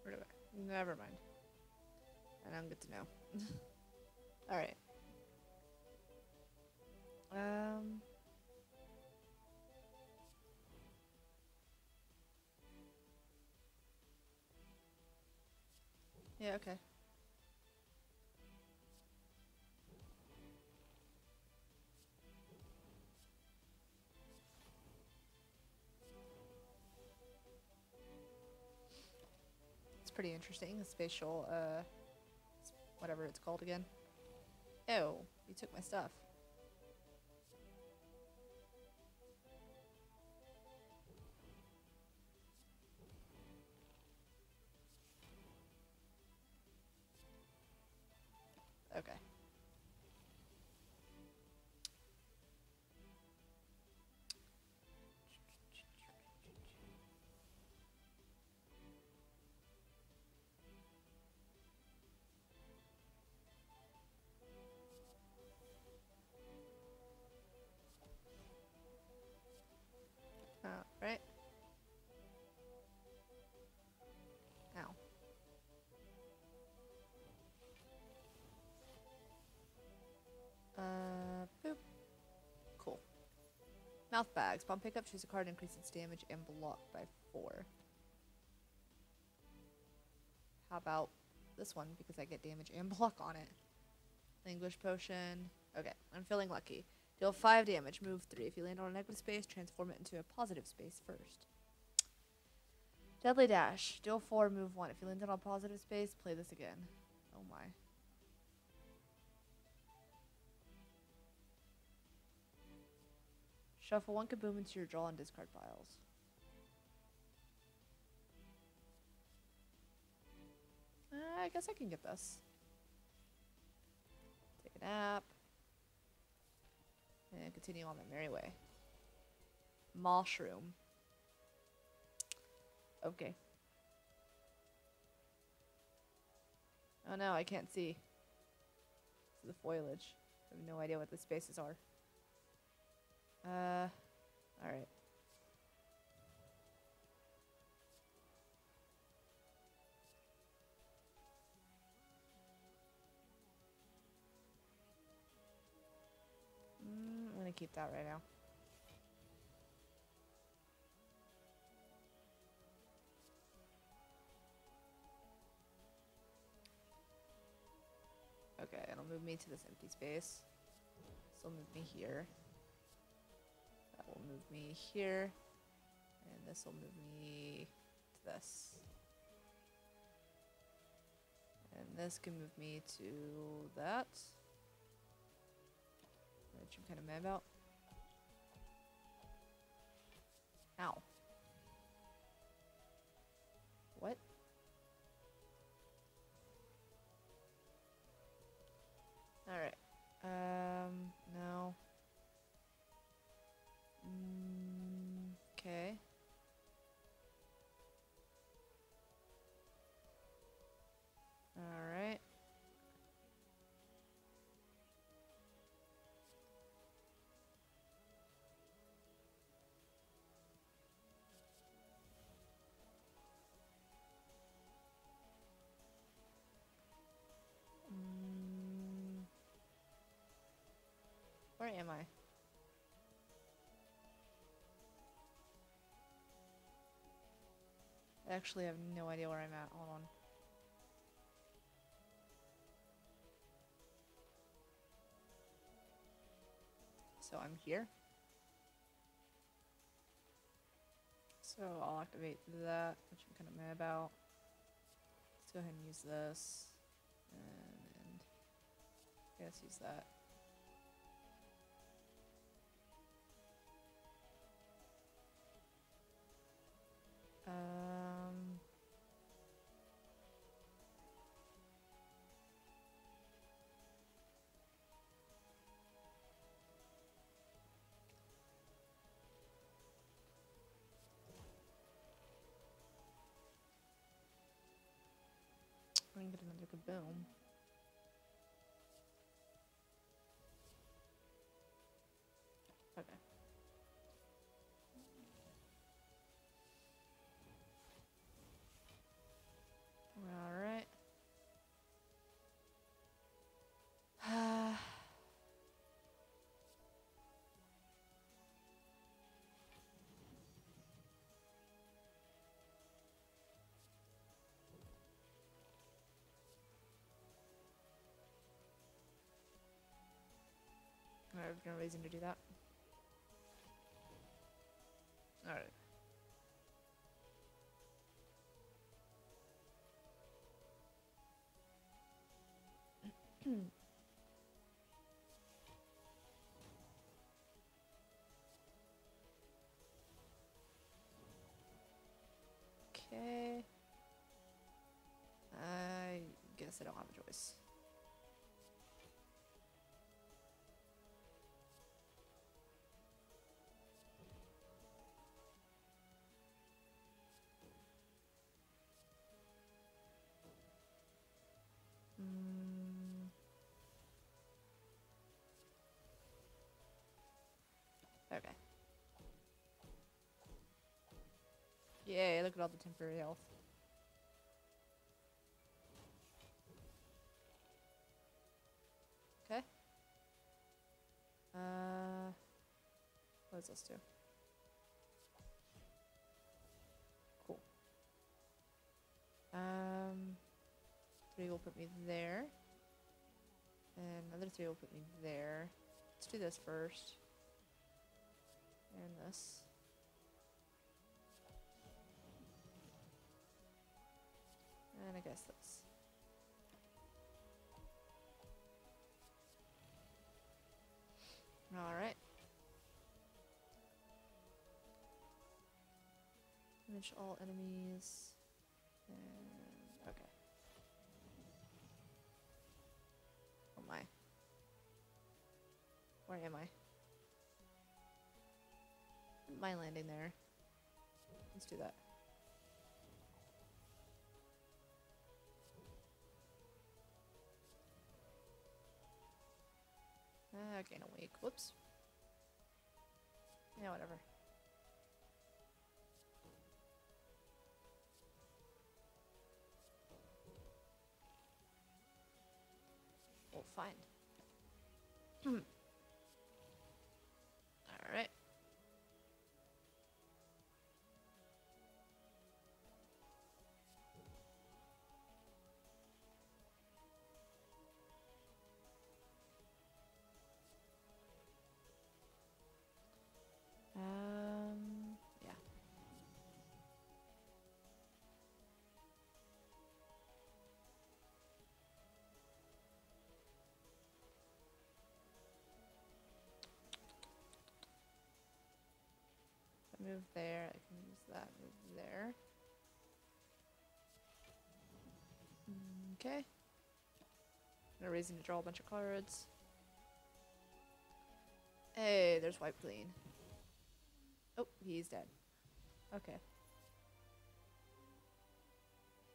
Do I? Never mind. I don't get to know. Alright. Um. Yeah, okay. It's pretty interesting. The spatial, uh, whatever it's called again. Oh, you took my stuff. Okay. Mouth bags. Bomb pickup, choose a card, increase its damage and block by four. How about this one because I get damage and block on it? Languish potion. Okay, I'm feeling lucky. Deal five damage, move three. If you land on a negative space, transform it into a positive space first. Deadly dash. Deal four, move one. If you land on a positive space, play this again. Oh my. Shuffle one kaboom into your draw and discard piles. Uh, I guess I can get this. Take a nap. And continue on my merry way. Mushroom. Okay. Oh no, I can't see. This is the foliage. I have no idea what the spaces are. Uh, alright. Mm, I'm gonna keep that right now. Okay, it'll move me to this empty space. Will move me here. Will move me here. And this will move me to this. And this can move me to that. Which I'm kind of mad about. Ow. What? Where am I? I actually have no idea where I'm at. Hold on. So I'm here. So I'll activate that, which I'm kind of mad about. Let's go ahead and use this. And let's use that. Um, gonna get another kaboom. Have no reason to do that. Alright. Okay. I guess I don't have a choice. Yay, look at all the temporary health. Okay. Uh, what does this do? Cool. Um, three will put me there. And another three will put me there. Let's do this first. And this. And I guess this. Alright. Finish all enemies. And okay. Oh my. Where am I? My landing there. Let's do that. Uh, gain a weak. Whoops. Yeah, whatever. We'll find. move there, I can use that, move there. Okay. No reason to draw a bunch of cards. Hey, there's wipe clean. Oh, he's dead. Okay.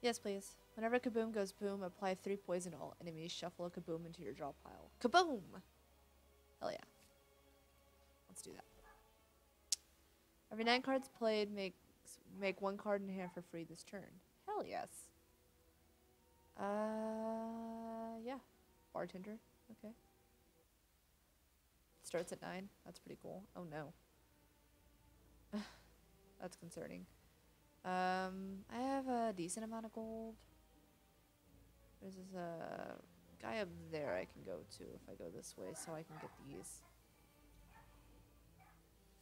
Yes, please. Whenever Kaboom goes boom, apply three poison to all enemies. Shuffle a Kaboom into your draw pile. Kaboom! Hell yeah. Let's do that. Every nine cards played, makes make one card in hand for free this turn. Hell yes. Uh, yeah. Bartender. Okay. Starts at 9. That's pretty cool. Oh no. That's concerning. Um, I have a decent amount of gold. There's this uh, guy up there I can go to if I go this way so I can get these.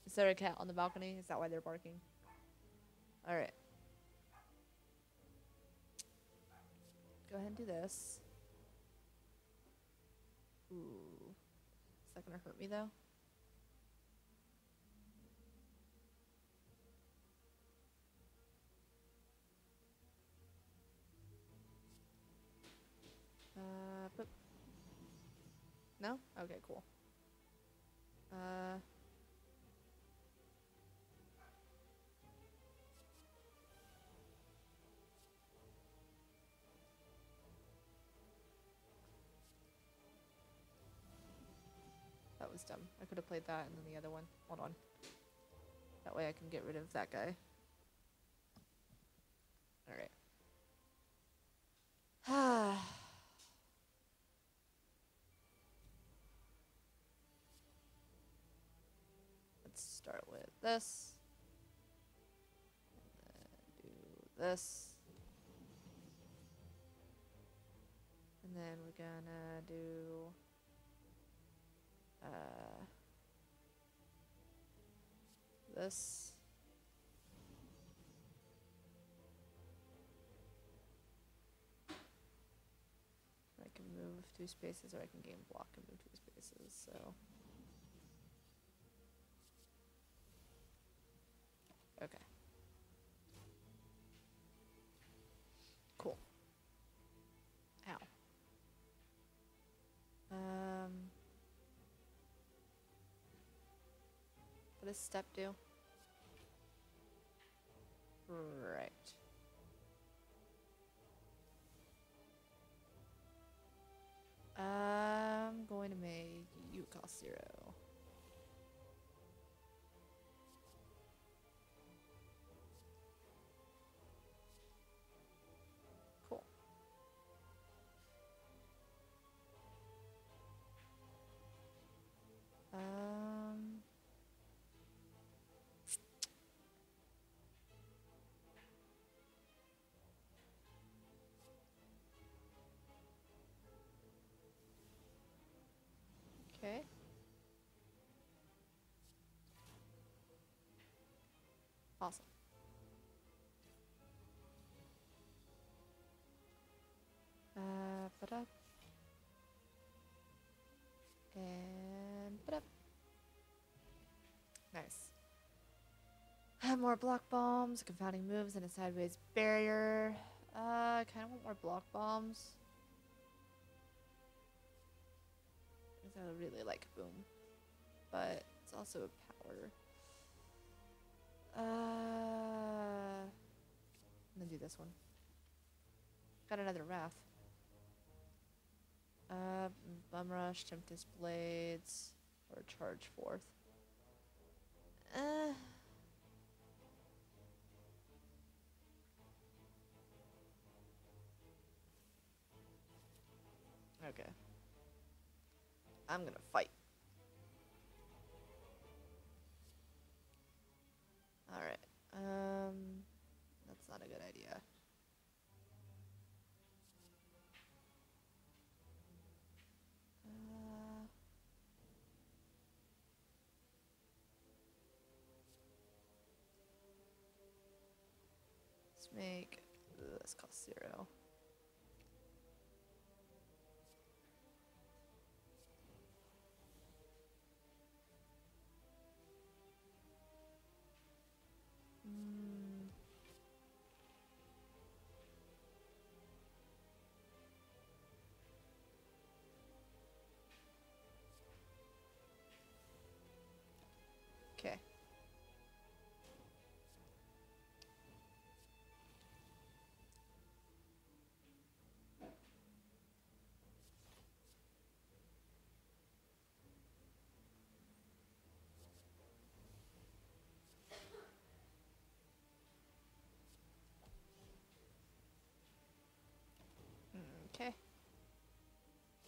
Is there a cat on the balcony? Is that why they're barking? Alright. Go ahead and do this. Ooh. Is that gonna hurt me though? Uh, no? Okay, cool. Uh, dumb. I could have played that and then the other one. Hold on. That way I can get rid of that guy. Alright. Let's start with this. Do this. And then we're gonna do uh, this. I can move two spaces or I can game block and move two spaces, so. Okay. Cool. Ow. Um. Does step do? Right. I'm going to make you cost zero. Awesome. Uh, but up. And but up. Nice. Have more block bombs, confounding moves, and a sideways barrier. Uh, I kind of want more block bombs. I really like boom, but it's also a power. Uh, I'm gonna do this one. Got another wrath. Uh, bum rush, tempest blades, or charge forth. Uh. Okay. I'm gonna fight. Alright. Um, that's not a good idea. Uh, let's make this cost zero. Okay.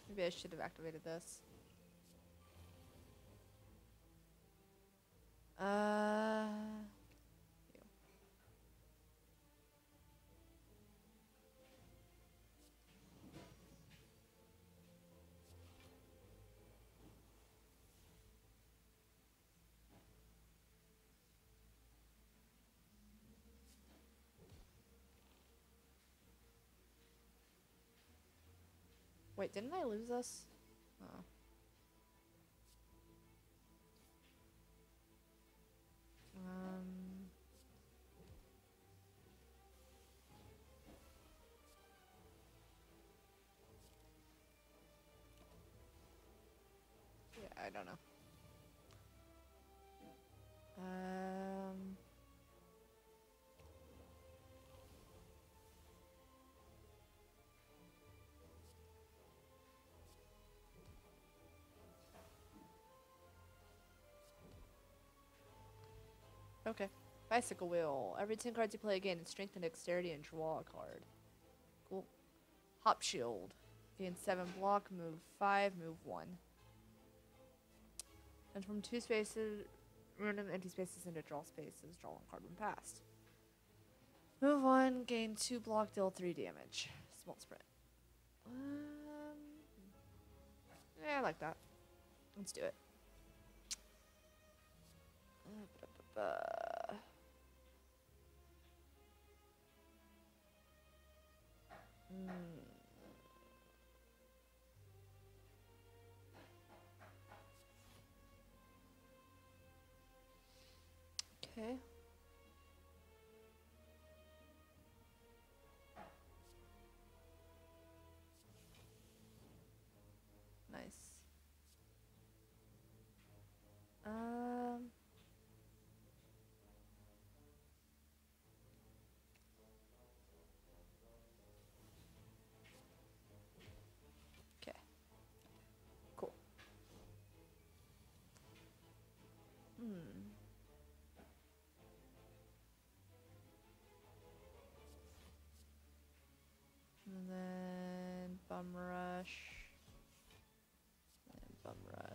Maybe I should have activated this. Uh... Wait, didn't I lose this? Oh. Um. Yeah, I don't know. Okay. Bicycle wheel. Every 10 cards you play again, strength and dexterity and draw a card. Cool. Hop shield. Gain 7 block, move 5, move 1. And from 2 spaces, random empty spaces into draw spaces, draw one card when passed. Move 1, gain 2 block, deal 3 damage. Small sprint. Um, yeah, I like that. Let's do it. Uh, Hmm. Okay.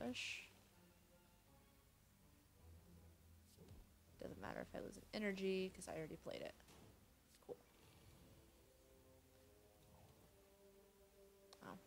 Bum. Doesn't matter if I lose an energy because I already played it. Cool. Oh.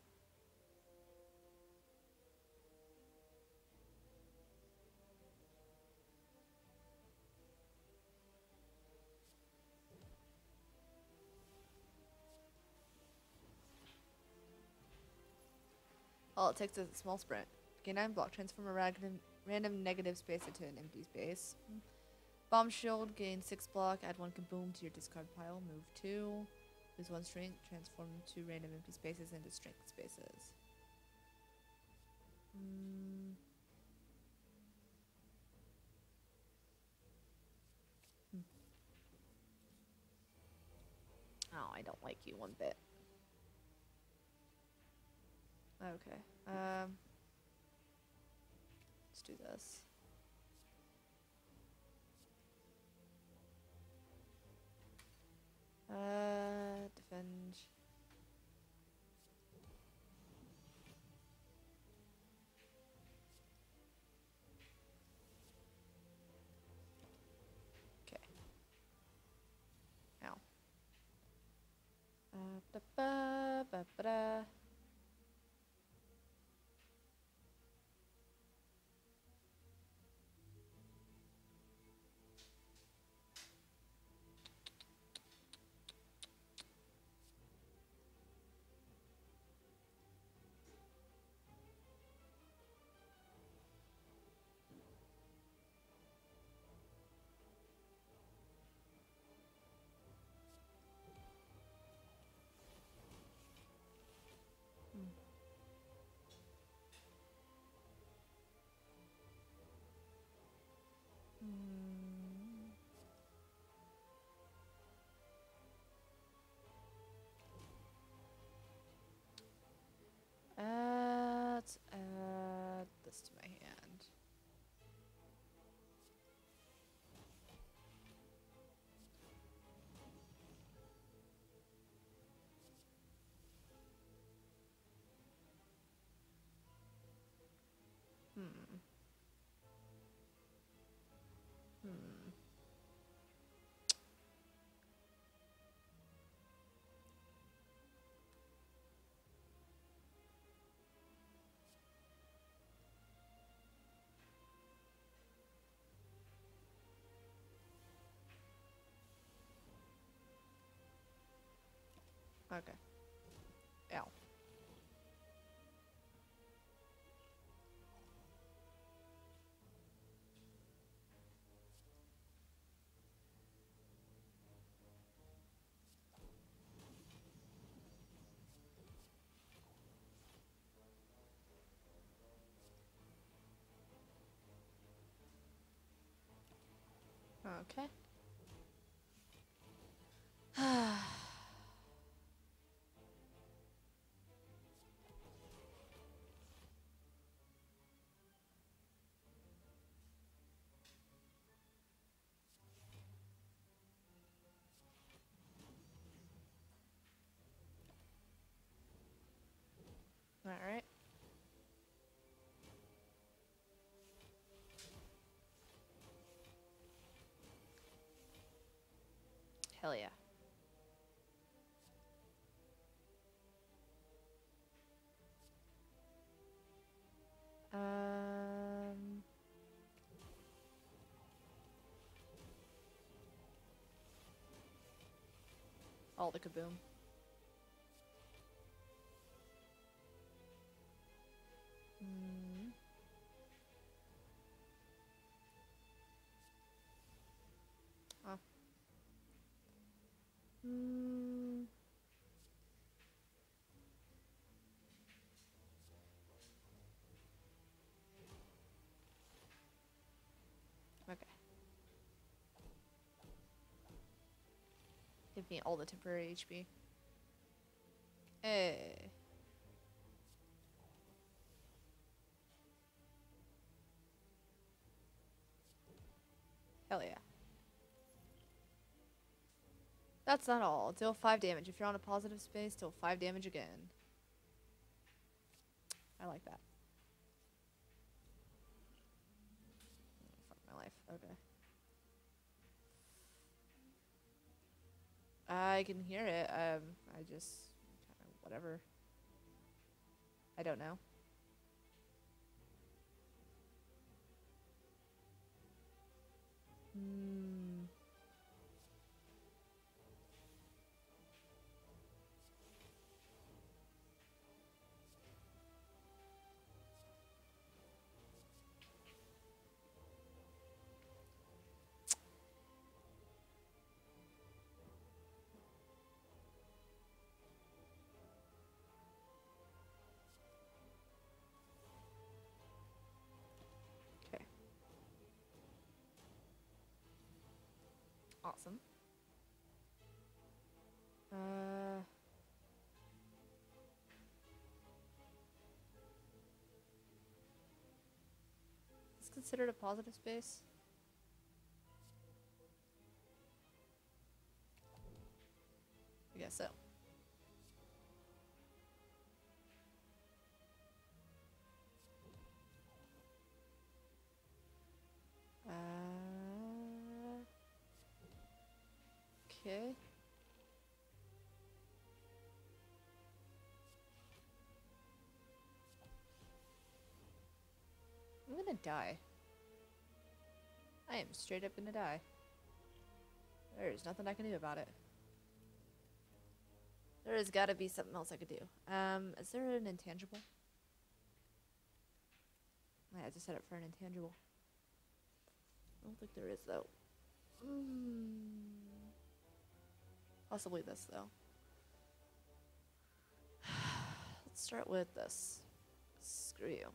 All it takes is a small sprint. Gain 9 block, transform a random, random negative space into an empty space. Bomb shield, gain 6 block, add 1 kaboom to your discard pile, move 2. Lose 1 strength, transform 2 random empty spaces into strength spaces. Mm. Oh, I don't like you one bit. Okay. Um. Let's do this. Uh, defend. Okay. Ow. Uh, ba ba ba Uh, Okay. Ow. Okay. Hell yeah. Um. All the kaboom. Me all the temporary HP. Hey. Eh. Hell yeah. That's not all. Deal 5 damage. If you're on a positive space, deal 5 damage again. I like that. Fuck my life. Okay. I can hear it. Um, I just whatever. I don't know. Hmm. Awesome. Uh. Considered a positive space? Okay. I'm gonna die. I am straight up gonna die. There's nothing I can do about it. There has gotta be something else I could do. Um, is there an intangible? I had to set it for an intangible. I don't think there is though. Mm. Possibly this though. Let's start with this. Screw you.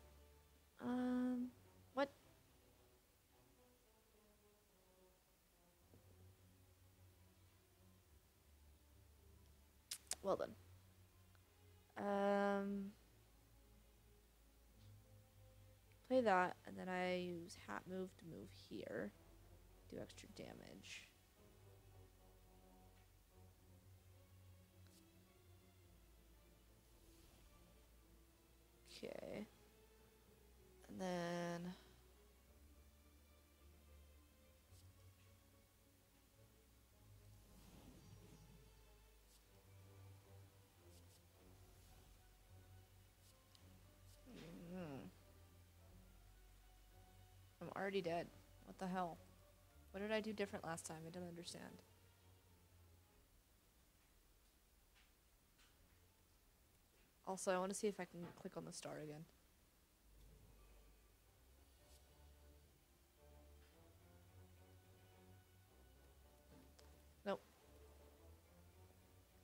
Um, what? Well then. Um, play that, and then I use hat move to move here. Do extra damage. Okay. And then Mm. I'm already dead. What the hell? What did I do different last time? I don't understand. Also, I want to see if I can click on the star again. Nope.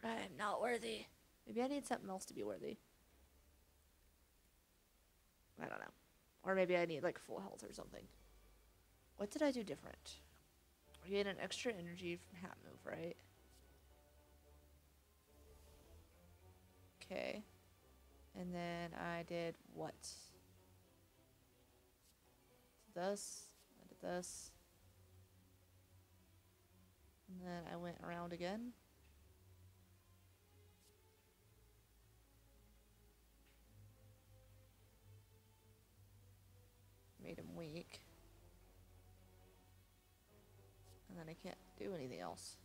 I'm not worthy. Maybe I need something else to be worthy. I don't know. Or maybe I need like full health or something. What did I do different? I gain an extra energy from hat move, right? Okay. And then I did what? This. I did this. And then I went around again. Made him weak. And then I can't do anything else.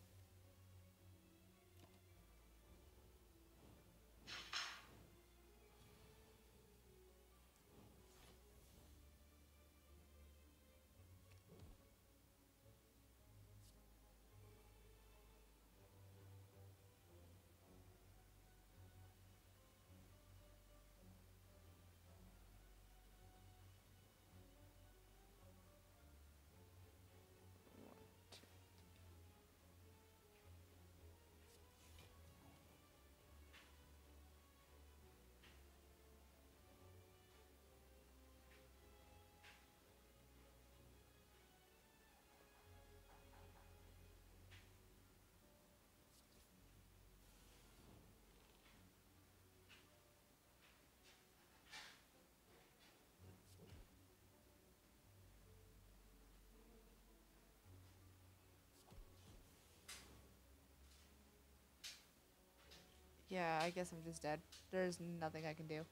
Yeah, I guess I'm just dead. There's nothing I can do.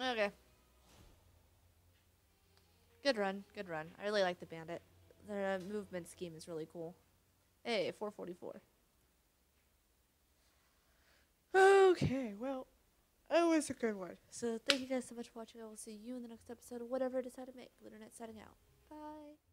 Okay. Good run, good run. I really like the bandit. Their uh, movement scheme is really cool. Hey, 444. Okay, well, Oh, that was a good one. So thank you guys so much for watching. I will see you in the next episode of whatever I decide to make. Glitternet setting out. Bye.